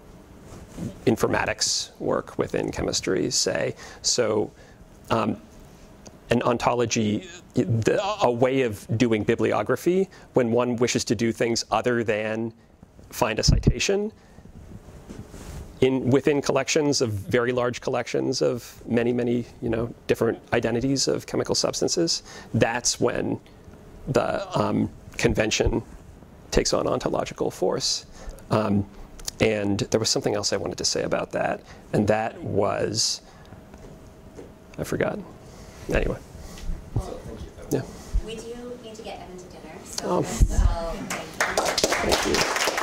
informatics work within chemistry, say. So um, an ontology, the, a way of doing bibliography when one wishes to do things other than find a citation in within collections of very large collections of many, many, you know, different identities of chemical substances. That's when the um, convention takes on ontological force. Um, and there was something else I wanted to say about that, and that was, I forgot. Anyway. So. Yeah. We do need to get Evan to dinner, so Oh. let's thank you. Thank you.